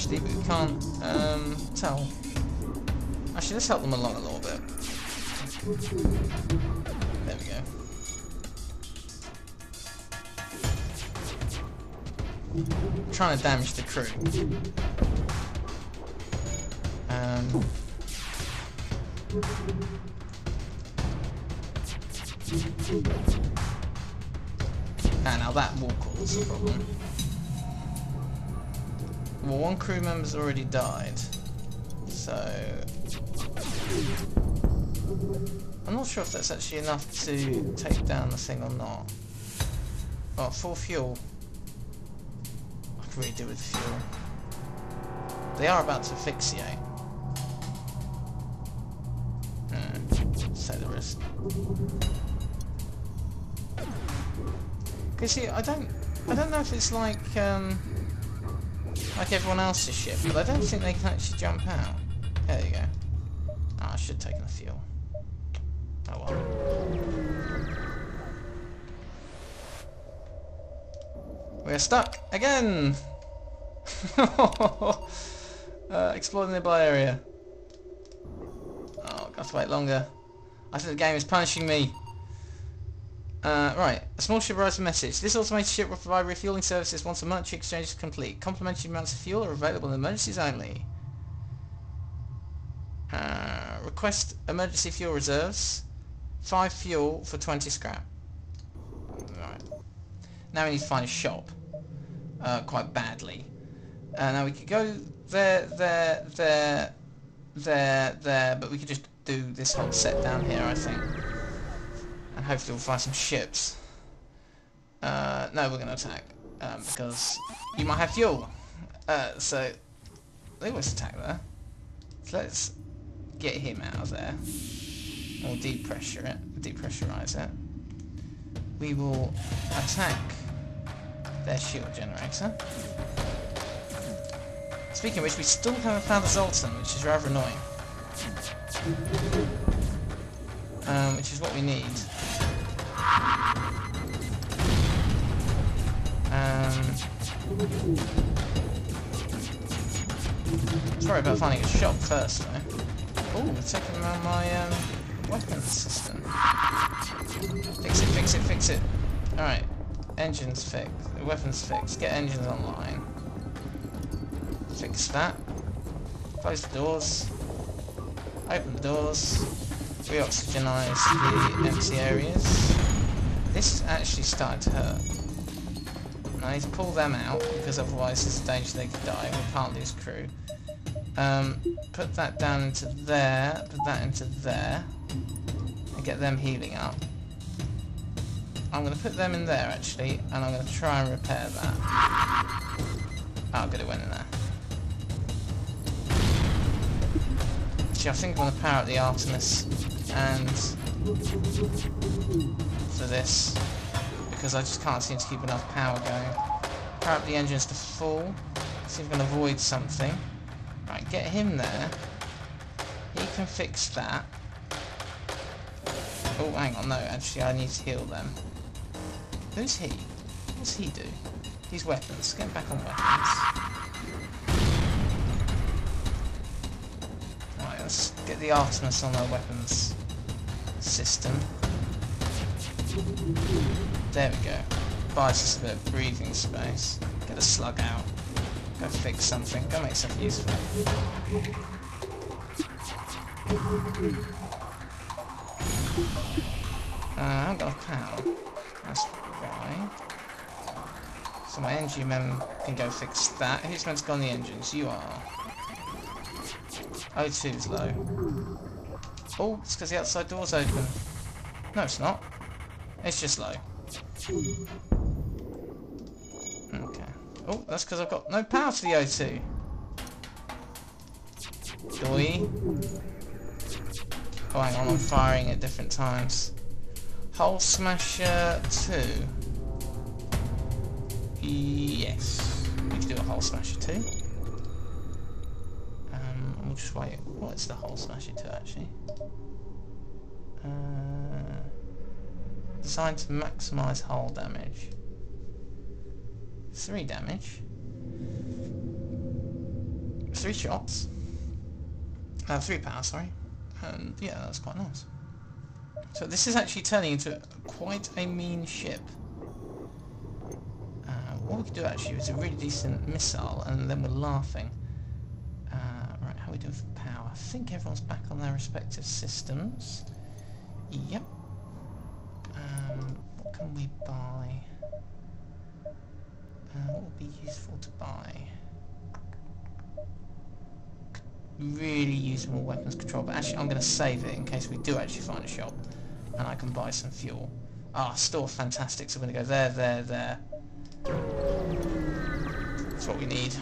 Actually, but we can't um, tell. Actually, let's help them along a little bit. There we go. trying to damage the crew. Um, ah, now that will cause a problem. Well, one crew member's already died, so... I'm not sure if that's actually enough to take down the thing or not. Oh, full fuel I could really do with fuel. They are about to asphyxiate. Hmm, say the risk. Cause see, I don't, I don't know if it's like, um, like everyone else's ship, but I don't think they can actually jump out. There you go. Oh, I should have taken the fuel. Oh well. We're stuck again! uh, explore the nearby area. Oh, I've got to wait longer. I think the game is punishing me. Uh, right, a small ship arrives a message. This automated ship will provide refueling services once a monetary exchange is complete. Complimentary amounts of fuel are available in emergencies only. Uh, request emergency fuel reserves. 5 fuel for 20 scrap. Right. Now we need to find a shop. Uh, quite badly. Uh, now we could go there, there, there, there, there, but we could just do this whole set down here, I think. And hopefully we'll find some ships. Uh, no, we're going to attack. Um, because you might have fuel. Uh, so, they always attack there. So let's get him out of there. Or depressure it, depressurize it. We will attack their shield generator. Speaking of which, we still haven't found the Zoltan, which is rather annoying. Um, which is what we need. Um, sorry about finding a shop first, though. Oh, we're taking around my um, weapons system. Fix it, fix it, fix it. Alright, engines fixed, weapons fixed. Get engines online. Fix that. Close the doors. Open the doors. Re-oxygenize the empty areas. This is actually starting to hurt. I need to pull them out, because otherwise there's a danger they could die. We can't lose crew. Um, put that down into there, put that into there, and get them healing up. I'm going to put them in there actually, and I'm going to try and repair that. Oh, good, it went in there. Actually, I think I'm going to power up the Artemis and for this, because I just can't seem to keep enough power going. Power up the engines to full, see if we can avoid something. Right, get him there. He can fix that. Oh, hang on, no, actually I need to heal them. Who's he? What's he do? These weapons. Get back on weapons. Right, let's get the Artemis on our weapons system. There we go. Buys us a bit of breathing space. Get a slug out. Go fix something. Go make something useful. Uh, I haven't got power. That's why. So my engine men can go fix that. Who's meant to go on the engines? You are. O2 is low. Oh, it's because the outside door's open. No, it's not. It's just low. Okay. Oh, that's because I've got no power to the O2. Doi. Oh, hang on, I'm firing at different times. Hull Smasher 2. Yes. We can do a Hull Smasher 2. Um, we'll just wait. What's the Hull Smasher 2 actually? Uh, designed to maximise hull damage. 3 damage. 3 shots. Uh, 3 power, sorry. And yeah, that's quite nice. So this is actually turning into quite a mean ship. Uh, what we could do actually is a really decent missile, and then we're laughing. Uh, right, how are we do with power? I think everyone's back on their respective systems. Yep. What can we buy? Uh, what would be useful to buy? really use more weapons control, but actually I'm going to save it in case we do actually find a shop and I can buy some fuel. Ah, store fantastic, so we're going to go there, there, there. That's what we need.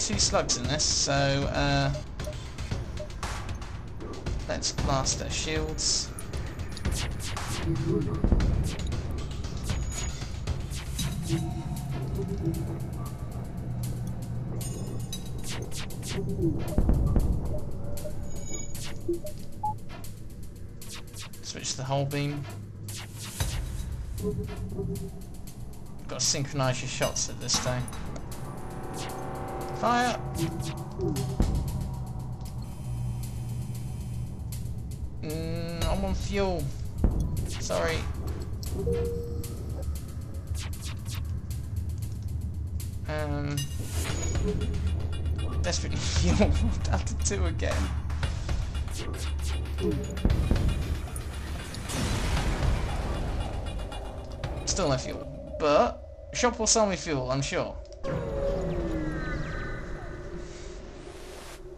Two slugs in this, so uh, let's blast their shields. Switch the Hull beam. Got to synchronise your shots at this day. Fire! Mm, I'm on fuel. Sorry. Um, desperately fuel. have to do again. Still no fuel. But, shop will sell me fuel, I'm sure.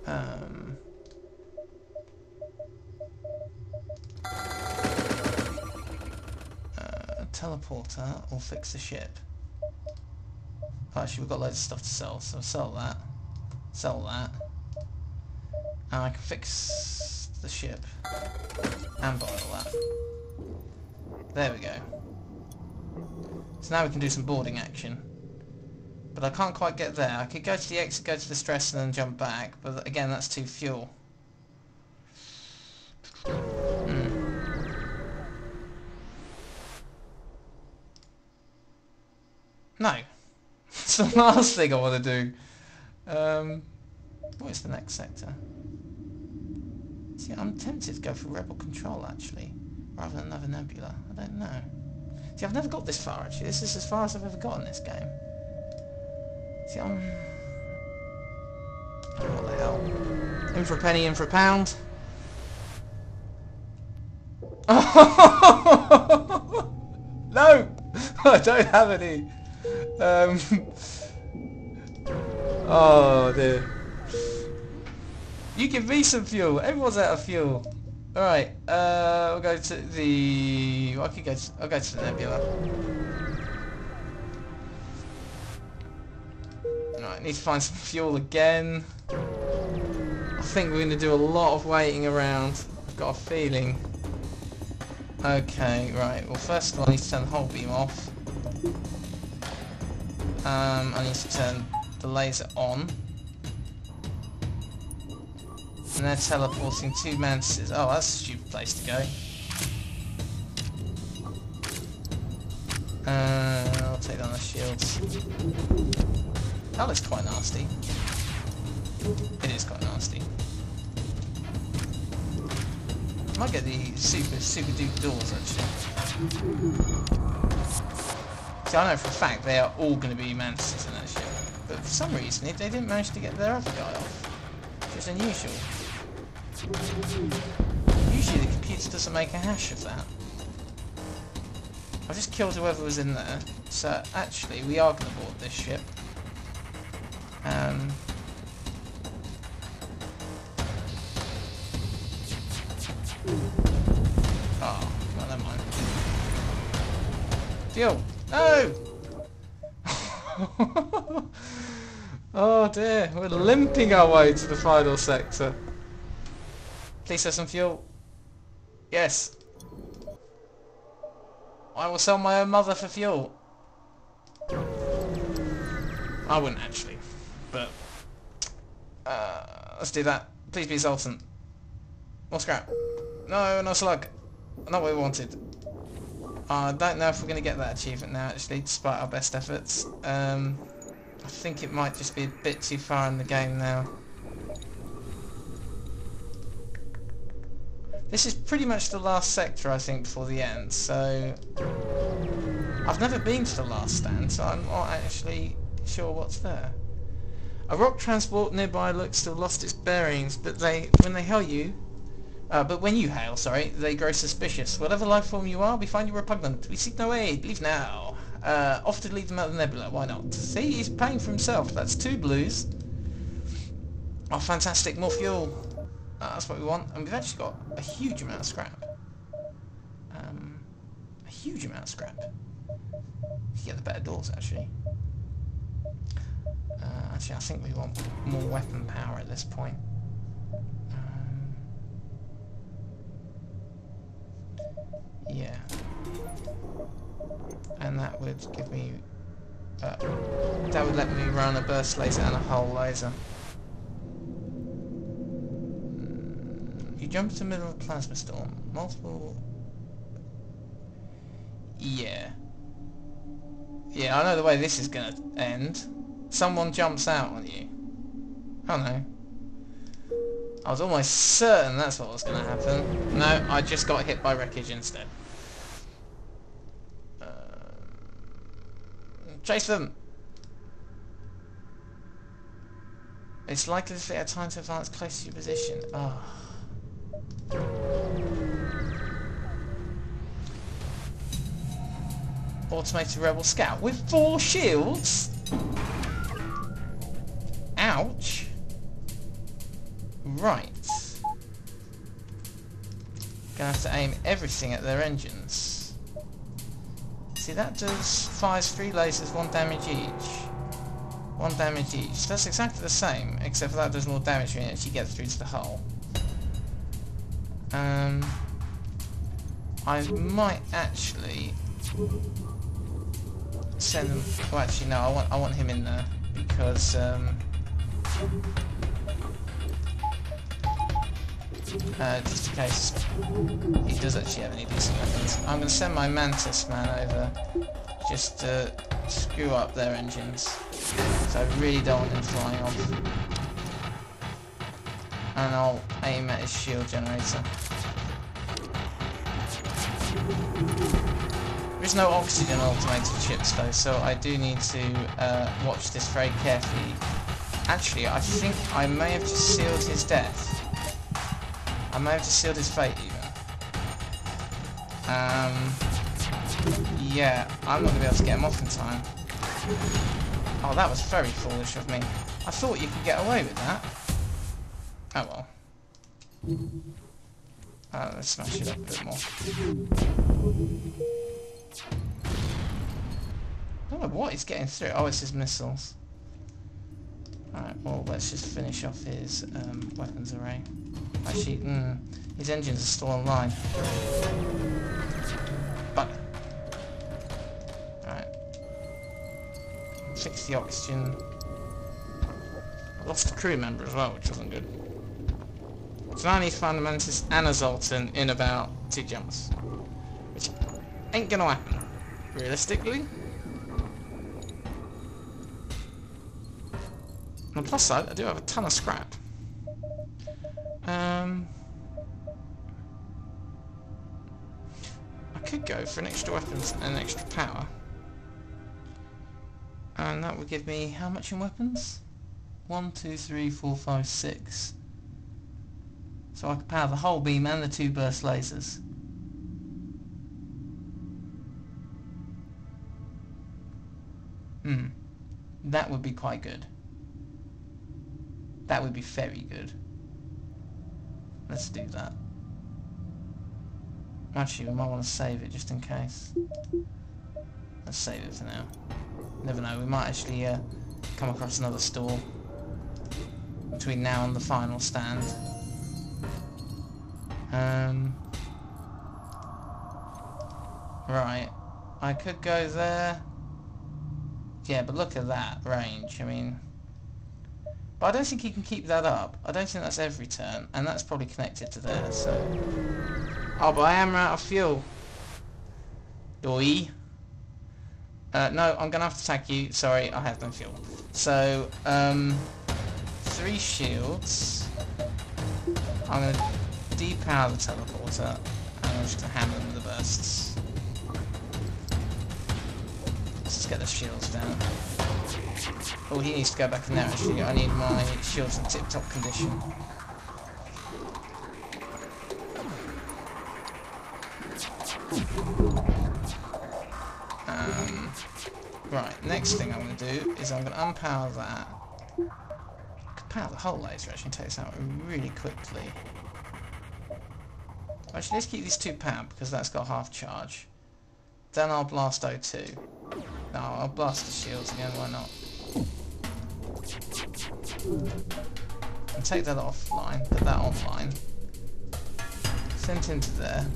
Um, uh, will fix the ship. Actually, we've got loads of stuff to sell, so sell that. Sell that. And I can fix the ship. And buy all that. There we go. So now we can do some boarding action. But I can't quite get there. I could go to the exit, go to the stress and then jump back, but again that's too fuel. It's the last thing I want to do. Um, what is the next sector? See, I'm tempted to go for Rebel Control actually, rather than another Nebula. I don't know. See, I've never got this far actually. This is as far as I've ever got in this game. See, I'm... What the hell? In for a penny, in for a pound. no! I don't have any. Um... Oh dear. You give me some fuel. Everyone's out of fuel. Alright, uh, we'll go to the... I could go to, I'll go to the Nebula. Alright, need to find some fuel again. I think we're going to do a lot of waiting around. I've got a feeling. Okay, right. Well, first of all, I need to turn the Hull beam off. Um, I need to turn the laser on. And they're teleporting two mantises. Oh, that's a stupid place to go. Uh, I'll take down the shields. That looks quite nasty. It is quite nasty. I might get the super, super duper doors actually. See, I know for a fact they are all going to be mantises in that ship. But for some reason, they didn't manage to get their other guy off. Which is unusual. Usually the computer doesn't make a hash of that. I just killed whoever was in there. So actually we are going to board this ship. Our way to the final sector. Please have some fuel. Yes. I will sell my own mother for fuel. I wouldn't actually, but uh, let's do that. Please be exultant. More scrap. No, no slug. Not what we wanted. I don't know if we're going to get that achievement now actually, despite our best efforts. Um, I think it might just be a bit too far in the game now. This is pretty much the last sector, I think, before the end, so... I've never been to the last stand, so I'm not actually sure what's there. A rock transport nearby looks to have lost its bearings, but they, when they hail you, uh, but when you hail, sorry, they grow suspicious. Whatever life form you are, we find you repugnant. We seek no aid. Leave now. Uh, off to lead them out of the nebula. Why not? See, he's paying for himself. That's two blues. Oh, fantastic. More fuel. Uh, that's what we want. And we've actually got a huge amount of scrap. Um, a huge amount of scrap. You get the better doors, actually. Uh, actually, I think we want more weapon power at this point. Um, yeah and that would give me uh, that would let me run a burst laser and a hull laser. Mm, you jump to the middle of a plasma storm. Multiple... Yeah. Yeah, I know the way this is gonna end. Someone jumps out on you. Oh no. I was almost certain that's what was gonna happen. No, I just got hit by wreckage instead. Chase them! It's likely to take time to advance close to your position. Oh. Automated Rebel Scout with four shields? Ouch. Right. Gonna have to aim everything at their engines. See that does fires three lasers, one damage each. One damage each. That's exactly the same, except for that does more damage when it actually gets through to the hull. Um, I might actually send them. Well, actually, no. I want I want him in there because um, uh, just in case he does actually have any decent weapons. I'm going to send my Mantis man over just to screw up their engines. So I really don't want him flying off. And I'll aim at his shield generator. There is no oxygen automated chips though, so I do need to uh, watch this very carefully. Actually, I think I may have just sealed his death. I may have to sealed his fate even. Um, yeah, I'm not going to be able to get him off in time. Oh, that was very foolish of me. I thought you could get away with that. Oh well. Uh, let's smash it up a bit more. I don't know what he's getting through. Oh, it's his missiles. Alright, well, let's just finish off his um, weapons array. Actually, mm, his engines are still online. But Alright. Fix the oxygen. I lost a crew member as well, which wasn't good. So now I need to find the Mantis and a Zoltan in about two jumps. Which ain't gonna happen, realistically. On the plus side, I do have a ton of scrap. Um, I could go for an extra weapons and extra power. And that would give me how much in weapons? One, two, three, four, five, six. So I could power the Hull beam and the two burst lasers. Hmm. That would be quite good. That would be very good. Let's do that. Actually, we might want to save it just in case. Let's save it for now. Never know, we might actually uh, come across another store between now and the final stand. Um, right, I could go there. Yeah, but look at that range, I mean... But I don't think he can keep that up. I don't think that's every turn, and that's probably connected to there, so... Oh, but I am out of fuel. Doi. Uh, no, I'm going to have to attack you. Sorry, I have no fuel. So, um, three shields. I'm to depower the teleporter, and I'm just to hammer them with the bursts. Let's just get the shields down. Oh, he needs to go back in there actually. I need my shields in tip-top condition. Um, right, next thing I'm going to do is I'm going to unpower that. Power the hull laser actually takes out really quickly. Actually, let's keep these two powered because that's got half charge. Then I'll blast O2. No, I'll blast the shields again, why not? And take that offline, put that online. Sent into there.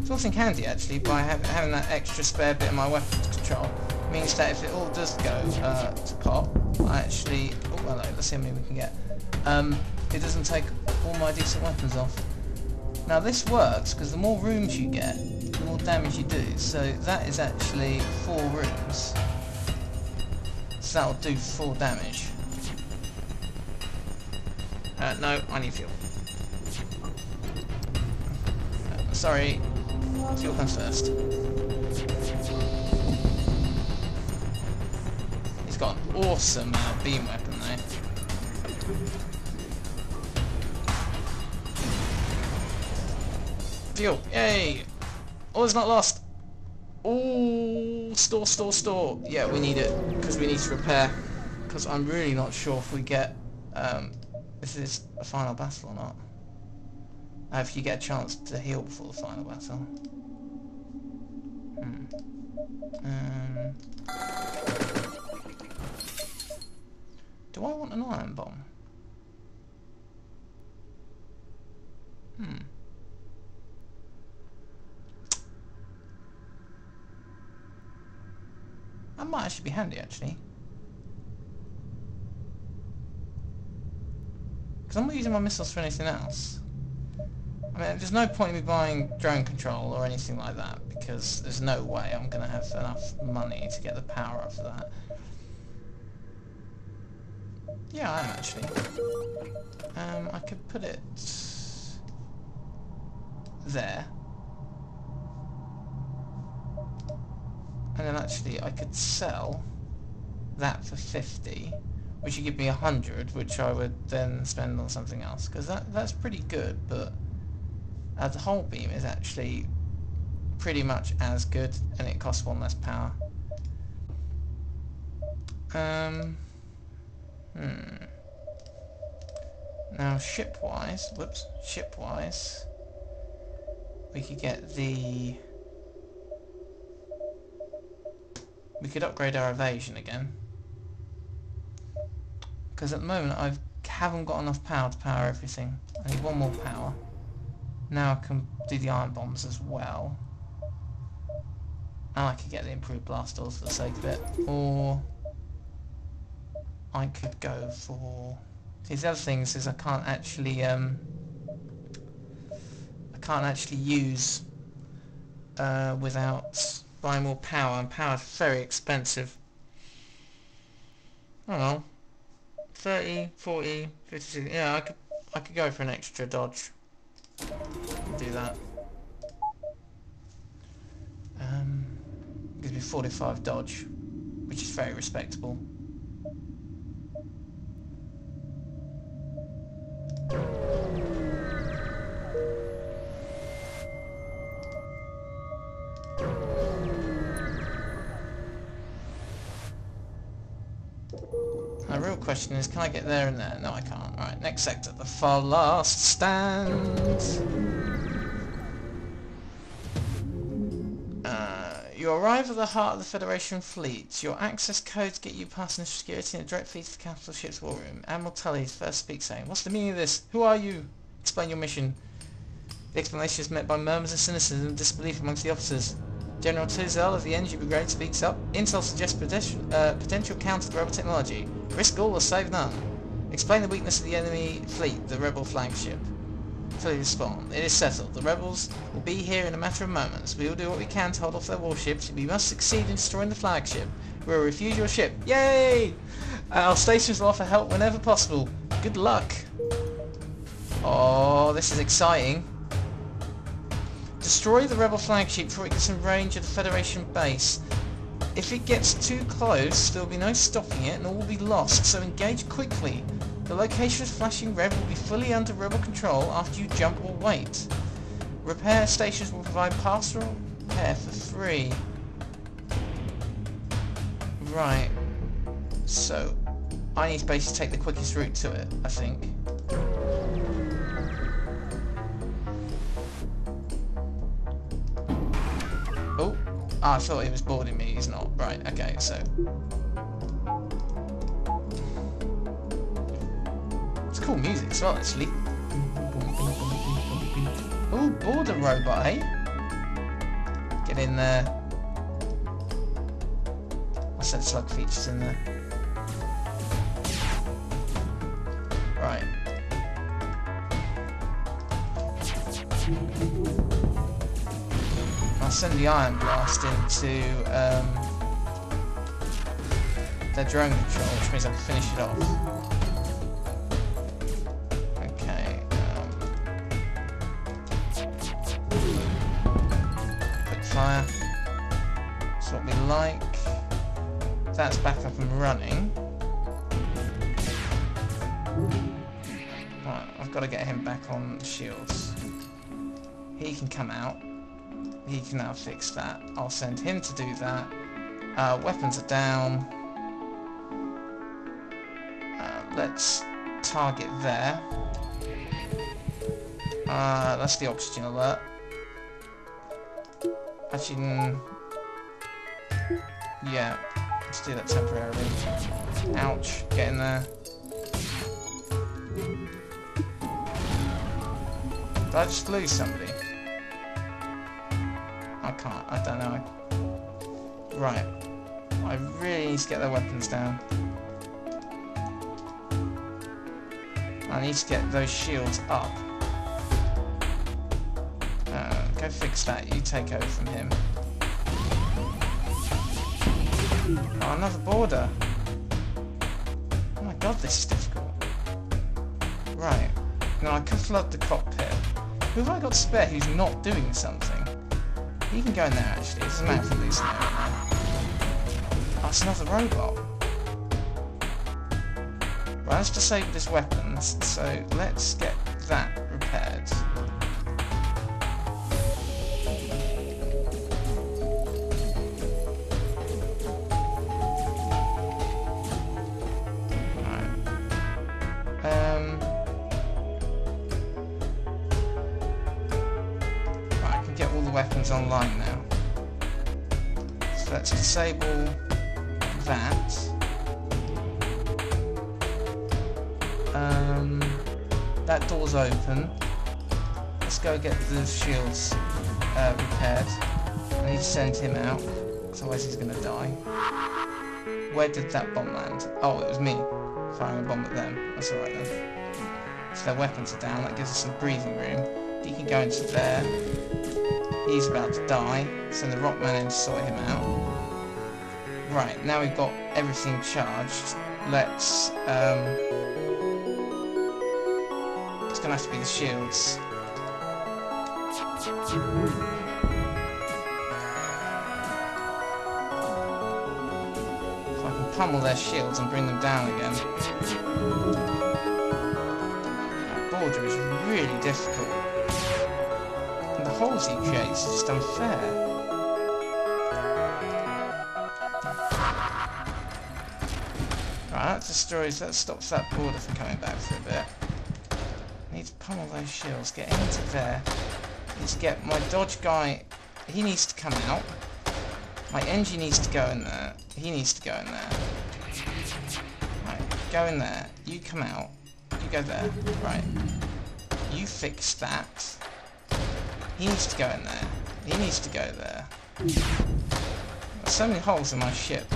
It's also handy actually by having that extra spare bit of my weapons control. Means that if it all does go uh, to pop, I actually... Oh, hello, let's see how many we can get. um, it doesn't take all my decent weapons off. Now this works because the more rooms you get, the more damage you do. So that is actually four rooms. So that'll do four damage. Uh, no, I need fuel. Uh, sorry, fuel comes first. He's got an awesome uh, beam weapon there. Fuel, yay! All it's not lost. Oh, store, store, store. Yeah, we need it because we need to repair. Because I'm really not sure if we get um, this is a final battle or not. Uh, if you get a chance to heal before the final battle. Hmm. Um, do I want an ion bomb? Hmm. That might actually be handy, actually. Because I'm not using my missiles for anything else. I mean, there's no point in me buying drone control or anything like that, because there's no way I'm going to have enough money to get the power up that. Yeah, I am actually. Um, I could put it there. And then actually I could sell that for 50, which would give me 100, which I would then spend on something else. Because that, that's pretty good, but uh, the Hull beam is actually pretty much as good, and it costs one less power. Um, hmm. Now ship-wise, whoops, ship-wise, we could get the we could upgrade our evasion again. Because at the moment I haven't got enough power to power everything. I need one more power. Now I can do the ion bombs as well. And I could get the improved blast doors for the sake of it. Or I could go for... These other things is I can't actually um, I can't actually use uh, without buy more power, and power is very expensive. I don't know. 30, 40, 50, yeah, I could, I could go for an extra dodge. Do that. Um, gives me 45 dodge, which is very respectable. Question is, can I get there and there? No, I can't. Right, next sector. The far last stand. Uh, you arrive at the heart of the Federation fleet. Your access codes get you past the security in a direct feed to the capital ship's war room. Admiral Tully's first speaks saying, What's the meaning of this? Who are you? Explain your mission. The explanation is met by murmurs of cynicism and disbelief amongst the officers. General Turzil of the Engi Brigade speaks up. Intel suggests potential, uh, potential counter to rebel technology. Risk all or save none. Explain the weakness of the enemy fleet, the rebel flagship. Tully respond. It is settled. The rebels will be here in a matter of moments. We will do what we can to hold off their warships. We must succeed in destroying the flagship. We will refuse your ship. Yay! Our stations will offer help whenever possible. Good luck. Oh, this is exciting. Destroy the rebel flagship before it gets in range of the Federation base. If it gets too close, there will be no stopping it and all will be lost, so engage quickly. The location of flashing red will be fully under rebel control after you jump or wait. Repair stations will provide pastoral repair for free. Right. So, I need to basically take the quickest route to it, I think. I thought he was boarding me. He's not. Right, okay, so... It's cool music as well, actually. Oh, boarder robot, hey? Get in there. I said slug features in there. Right. Send the Ion Blast into um, their drone control, which means I can finish it off. Okay. Um, fire. That's what we like. That's back up and running. Right, I've got to get him back on shields. He can come out. He can now fix that. I'll send him to do that. Uh, weapons are down. Uh, let's target there. Uh, that's the oxygen alert. Actually, mm, yeah, let's do that temporarily. Ouch, get in there. Did I just lose somebody? I can't, I don't know. Right. I really need to get their weapons down. I need to get those shields up. Uh, go fix that, you take over from him. Oh, another boarder. Oh my god, this is difficult. Right. Now I could flood the cockpit. Who have I got spare who's not doing something? He can go in there actually, it doesn't matter if it's another robot. Right, let's disable his weapons, so let's get otherwise he's to die. Where did that bomb land? Oh, it was me firing a bomb at them. That's alright then. So their weapons are down, that gives us some breathing room. He can go into there. He's about to die. Send the Rockman in to sort him out. Right, now we've got everything charged. Let's, um... It's gonna have to be the shields. Pummel their shields and bring them down again. That boarder is really difficult. And the holes he creates is just unfair. Right, that destroys, that stops that boarder from coming back for a bit. Need to pummel those shields, get into there. Need to get my dodge guy, he needs to come out. My engine needs to go in there. He needs to go in there. Go in there. You come out. You go there. Right. You fix that. He needs to go in there. He needs to go there. There's so many holes in my ship.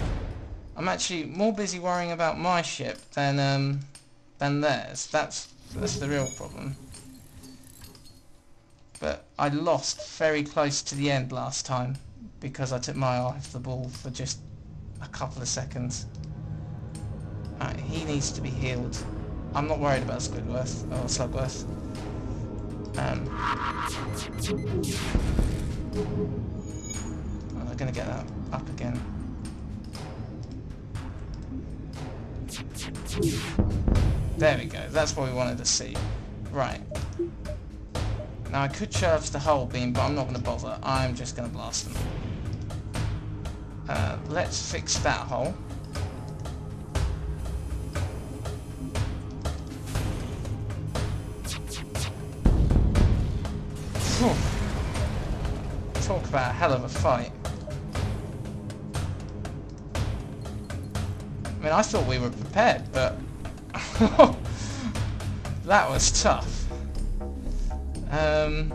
I'm actually more busy worrying about my ship than um than theirs. That's that's the real problem. But I lost very close to the end last time because I took my eye off the ball for just a couple of seconds. Right, he needs to be healed. I'm not worried about Squidworth or Slugworth. Um, oh, they're gonna get that up again. There we go, that's what we wanted to see. Right. Now I could charge the Hull beam, but I'm not to bother. I'm just to blast them. Uh, let's fix that hole. About a hell of a fight. I mean, I thought we were prepared, but that was tough. Um,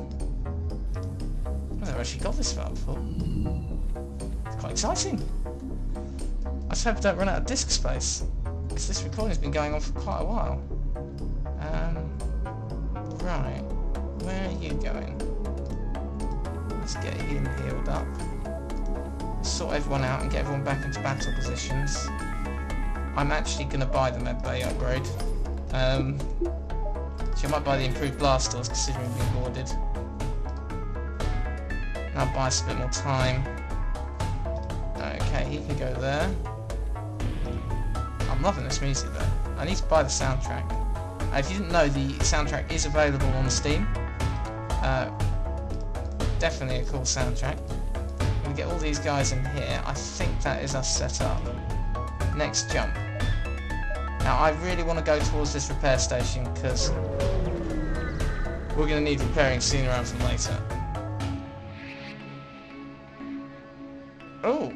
I've never actually got this far before. It's quite exciting. I just hope I don't run out of disk space, because this recording's been going on for quite a while. Um, right, where are you going? Get him healed up. Sort everyone out and get everyone back into battle positions. I'm actually going to buy the medbay upgrade. Um, so I might buy the improved blast doors considering being boarded. I'll buy us a bit more time. Okay, he can go there. I'm loving this music though. I need to buy the soundtrack. Uh, if you didn't know, the soundtrack is available on Steam. Uh, definitely a cool soundtrack. I'm going to get all these guys in here. I think that is us set up. Next jump. Now I really want to go towards this repair station because we're going to need repairing sooner rather than later. Oh!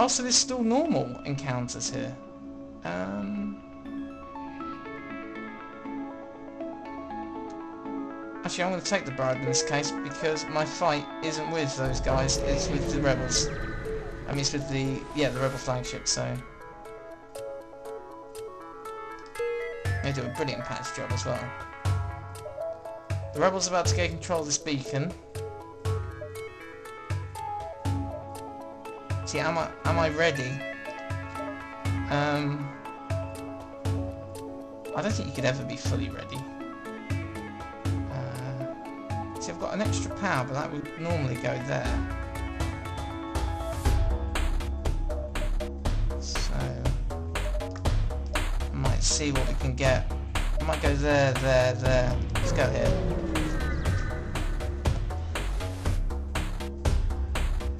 Oh, so there's still normal encounters here. Um... Actually, I'm going to take the bribe in this case because my fight isn't with those guys, it's with the rebels. I mean, it's with the, yeah, the rebel flagship, so... They do a brilliant patch job as well. The rebels about to get control of this beacon. See, am I am I ready? Um, I don't think you could ever be fully ready. See, I've got an extra power, but that would normally go there. So, I might see what we can get. I might go there, there, there. Let's go here.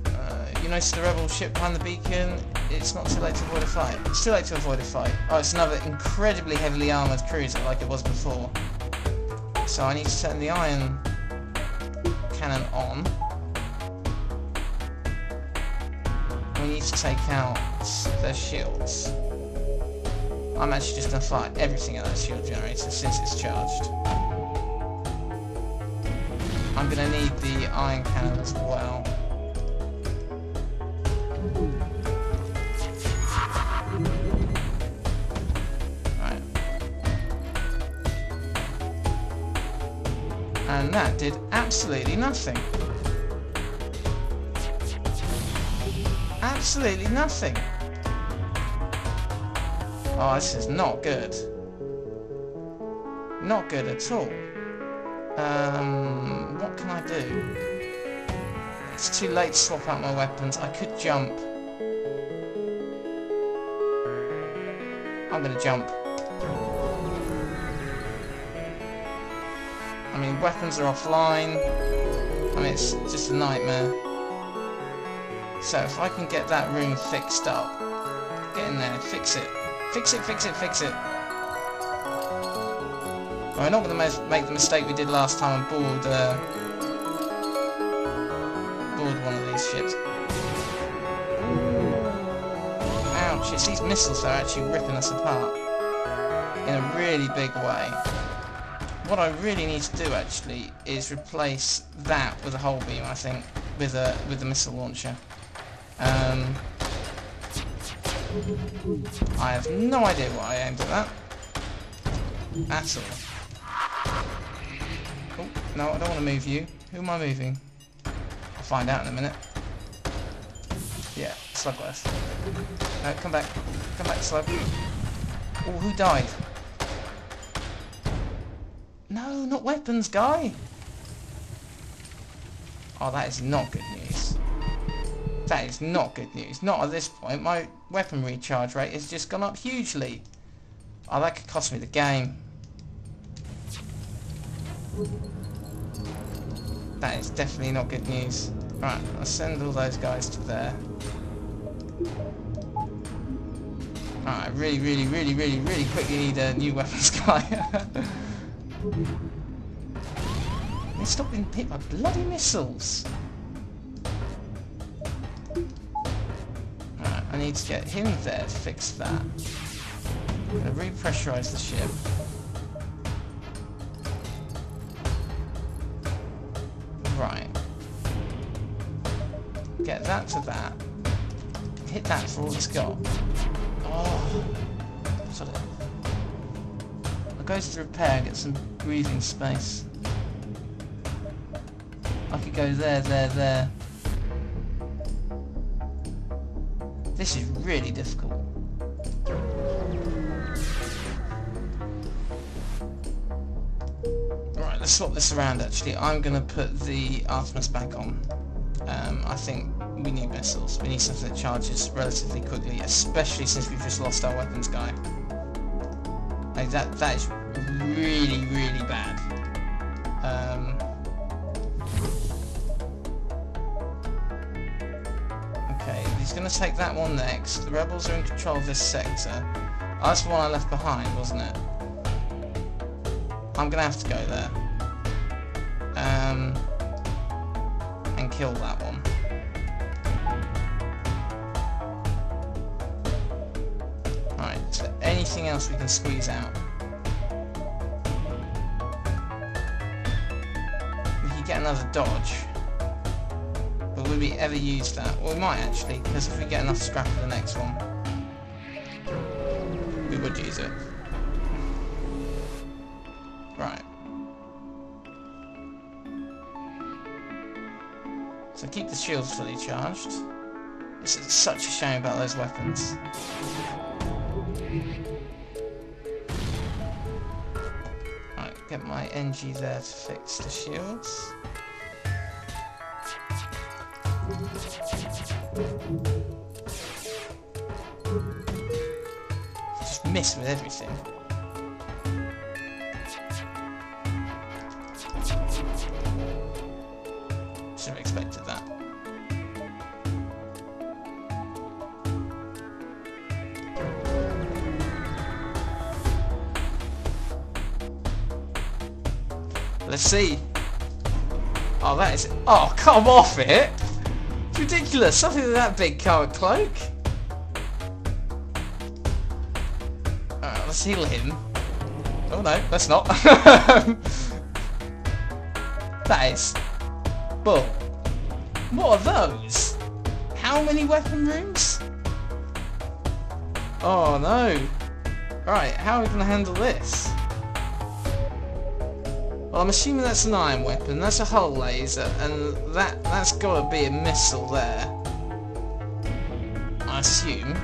Uh, you notice the rebel ship behind the beacon, it's not too late to avoid a fight. It's too late to avoid a fight. Oh, it's another incredibly heavily armoured cruiser like it was before. So I need to turn the ion cannon on. We need to take out their shields. I'm actually just going to fire everything at that shield generator since it's charged. I'm going to need the ion cannon as well. Right. And that did absolutely nothing. Absolutely nothing. Oh, this is not good. Not good at all. Um, what can I do? It's too late to swap out my weapons. I could jump. I'm gonna jump. I mean, weapons are offline. I mean, it's just a nightmare. So if I can get that room fixed up, get in there, fix it. Fix it, fix it, fix it. Well, we're not going to make the mistake we did last time and board, uh, board one of these ships. Ouch, it's these missiles that are actually ripping us apart in a really big way what I really need to do actually is replace that with a Hull beam I think with a with the missile launcher. Um, I have no idea what I aimed at that. At all. Oh no I don't want to move you. Who am I moving? I'll find out in a minute. Yeah Slugworth no come back. Come back Slug. Oh who died no, not weapons, guy! Oh, that is not good news. That is not good news. Not at this point. My weapon recharge rate has just gone up hugely. Oh, that could cost me the game. That is definitely not good news. Right, I'll send all those guys to there. Alright, really, really, really, really, really quickly need a new weapons guy. They stop being hit by bloody missiles. Right, I need to get him there to fix that. I'm to repressurize the ship. Right. Get that to that. Hit that for all it's got. Oh. Goes to repair, get some breathing space. I could go there, there, there. This is really difficult. Right, let's swap this around actually. I'm going to put the Artemis back on. Um, I think we need missiles. We need something that charges relatively quickly, especially since we've just lost our weapons guy. That, that is really, really bad. Um, okay, he's to take that one next. The rebels are in control of this sector. Oh, that's the one I left behind, wasn't it? I'm to have to go there. Um, and kill that one. Else we can squeeze out? We could get another dodge. But would we ever use that? Well, we might actually, because if we get enough scrap for the next one, we would use it. Right. So keep the shields fully charged. This is such a shame about those weapons. Engi there to fix the shields. Just miss with everything. See. Oh, that is... Oh, come off it! It's ridiculous. Something with that big colored cloak. Alright, let's heal him. Oh no, let's not. that is... Bull. What are those? How many weapon rooms? Oh no. Right, how are we going to handle this? Well, I'm assuming that's an ion weapon, that's a hull laser, and that, that's got to be a missile there. I assume.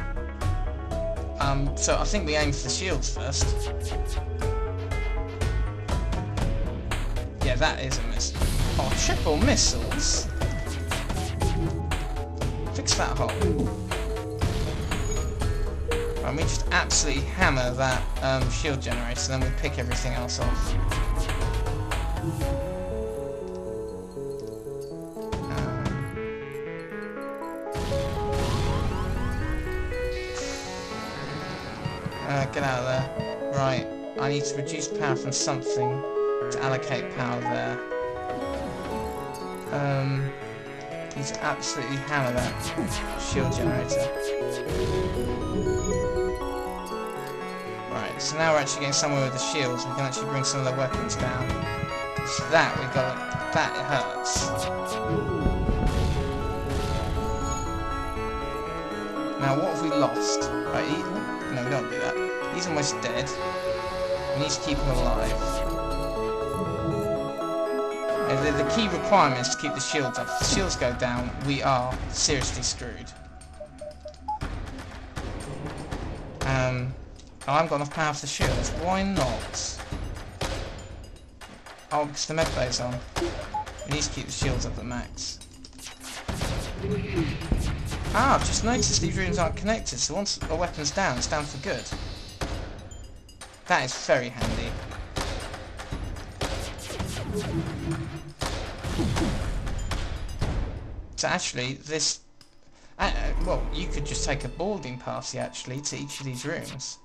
Um, so I think we aim for the shields first. Yeah, that is a missile. Oh, triple missiles? Fix that hole. And we just absolutely hammer that um, shield generator, and then we pick everything else off. Uh, get out of there. Right, I need to reduce power from something to allocate power there. Um, need to absolutely hammer that shield generator. Right, so now we're actually getting somewhere with the shields. We can actually bring some of their weapons down. That we got. That it hurts. Now what have we lost? Right, no, we don't do that. He's almost dead. We need to keep him alive. And the, the key requirement is to keep the shields up. If the shields go down, we are seriously screwed. Um, oh, I haven't got enough power for the shields. Why not? Oh, because the medbay's on. We need to keep the shields up at max. Ah, I've just noticed these rooms aren't connected, so once a weapon's down, it's down for good. That is very handy. So actually, this... Uh, well, you could just take a boarding party, actually, to each of these rooms.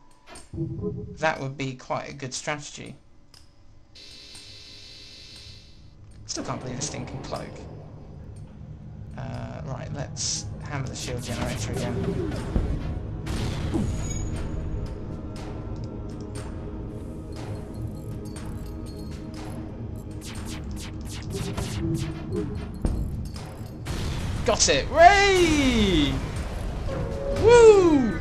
That would be quite a good strategy. Still can't believe this stinking cloak. Uh, right, let's hammer the shield generator again. Got it! Ray! Woo!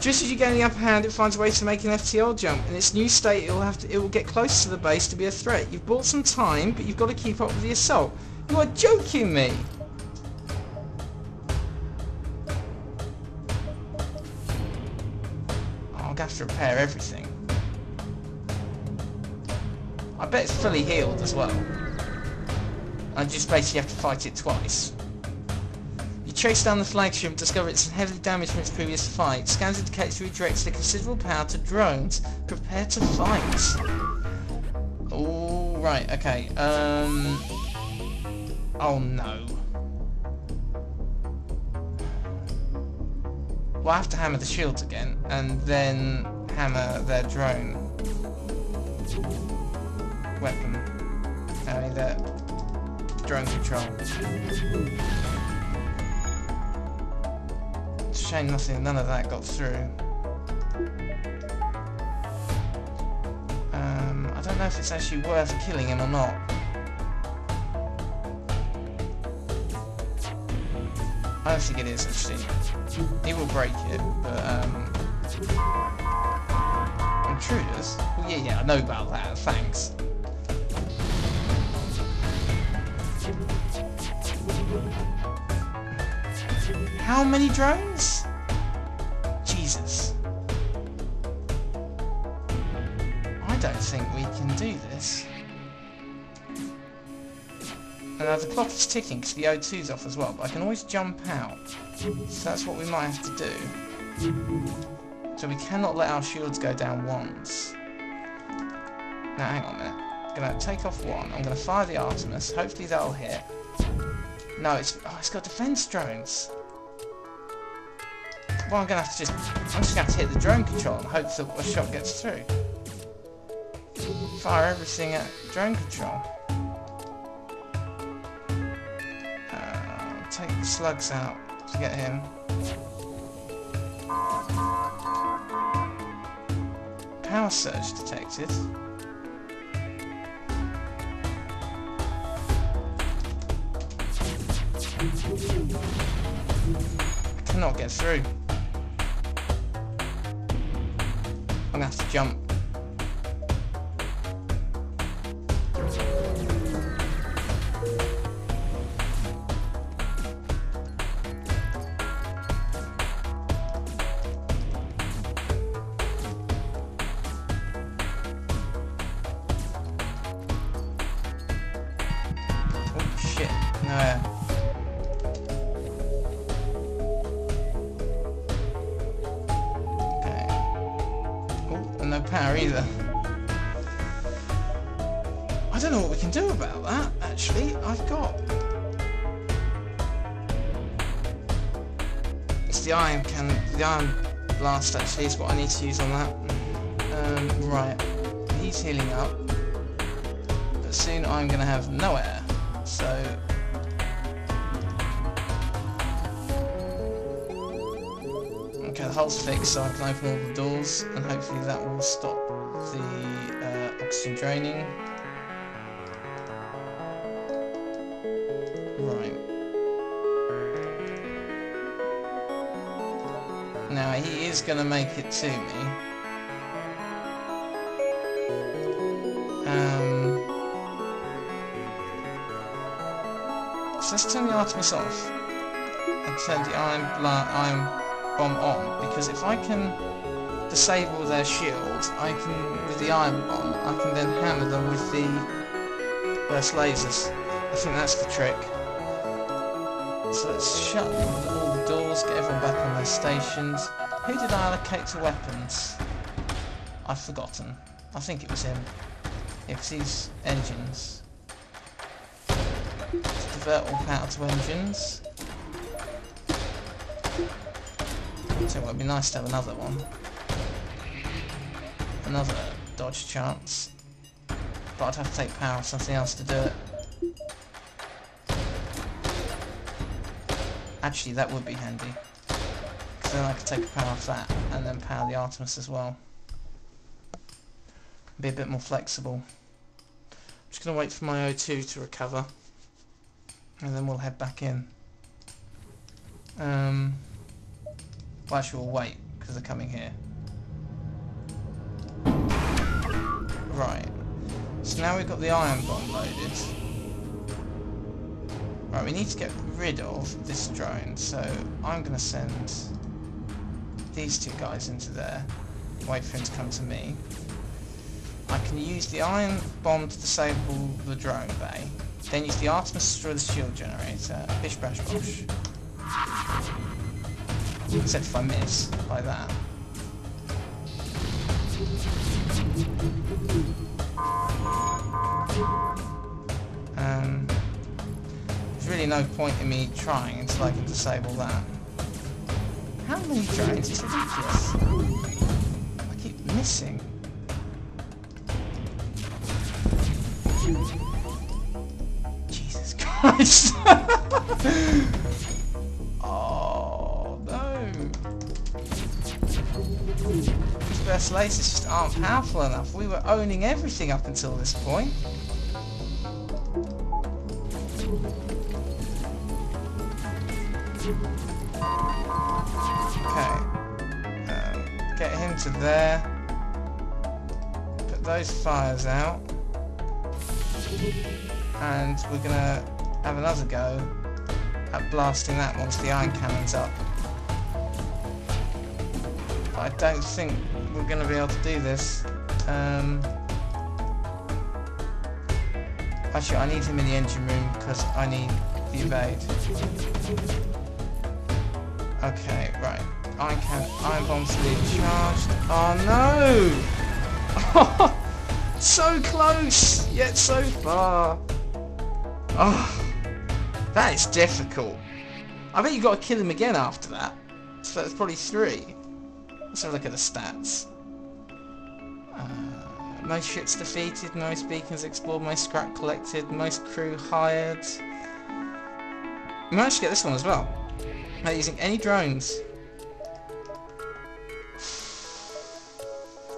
Just as you gain the upper hand, it finds a way to make an FTL jump. In its new state, it will have to, it will get close to the base to be a threat. You've bought some time, but you've got to keep up with the assault. You are joking me! Oh, I'll have to repair everything. I bet it's fully healed as well. I just basically have to fight it twice. Chase down the flagship, discover it's heavily damaged from its previous fight. Scans indicate it redirects the considerable power to drones. Prepare to fight. Oh, right, okay. Um... Oh no. Well, I have to hammer the shields again, and then hammer their drone weapon. I mean, their drone control. It's a shame nothing, none of that got through. Um, I don't know if it's actually worth killing him or not. I don't think it is actually. He will break it, but um intruders? Well yeah yeah, I know about that, thanks. How many drones? Jesus. I don't think we can do this. And now the clock is ticking because the O2's off as well, but I can always jump out. So that's what we might have to do. So we cannot let our shields go down once. Now hang on a minute. I'm going to take off one. I'm going to fire the Artemis. Hopefully that'll hit. No, it's oh, it's got defense drones. Well, I'm gonna have to just I'm just gonna have to hit the drone control and hope that a shot gets through. Fire everything at drone control. Uh, take the slugs out to get him. Power surge detected. I cannot get through. Gonna have to jump. Blast actually is what I need to use on that. Um, right. He's healing up. But soon I'm gonna have no air. So Okay, the hull's fixed so I can open all the doors and hopefully that will stop the uh, oxygen draining. Is going to make it to me. Um, let's turn the Artemis off and turn the ion, ion bomb on because if I can disable their shield, I can with the ion bomb, I can then hammer them with the burst lasers. I think that's the trick. So let's shut all the doors, get everyone back on their stations. Who did I allocate to weapons? I've forgotten. I think it was him. Yeah, he's engines. Let's divert all power to engines. So it would be nice to have another one. Another dodge chance. But I'd have to take power off something else to do it. Actually, that would be handy. Then I could take a power off that and then power the Artemis as well. Be a bit more flexible. I'm just going to wait for my O2 to recover. And then we'll head back in. Um, well, actually, we'll wait, because they're coming here. Right. So now we've got the ion bomb loaded. Right, we need to get rid of this drone, so I'm going to send these two guys into there. Wait for him to come to me. I can use the ion bomb to disable the drone bay. Then use the Artemis to destroy the shield generator. Bish bash bosh. Except if I miss by that. Um, there's really no point in me trying until I can disable that. How many drones? It's this? I keep missing. Jesus Christ! oh no! These burst lasers just aren't powerful enough. We were owning everything up until this point. To there. Put those fires out. And we're gonna have another go at blasting that once the ion cannon's up. But I don't think we're gonna be able to do this. Um, actually, I need him in the engine room because I need the evade. Okay, Ion can ion bombs being charged. Oh no! so close, yet so far. Oh, that is difficult. I bet you got to kill him again after that. So that's probably three. Let's have a look at the stats. Uh, most ships defeated, most beacons explored, most scrap collected, most crew hired. We managed to get this one as well. Not using any drones.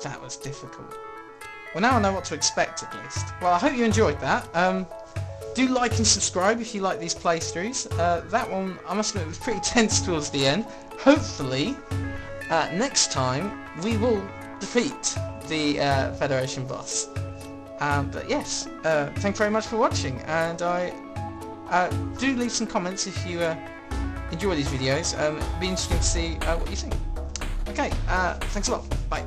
That was difficult. Well, now I know what to expect at least. Well, I hope you enjoyed that. Um, do like and subscribe if you like these playthroughs. Uh, that one, I must admit, was pretty tense towards the end. Hopefully, uh, next time we will defeat the uh, Federation boss. Um, but yes, uh, thank you very much for watching, and I uh, do leave some comments if you uh, enjoy these videos. Um, it'd be interesting to see uh, what you think. Okay, uh, thanks a lot. Bye.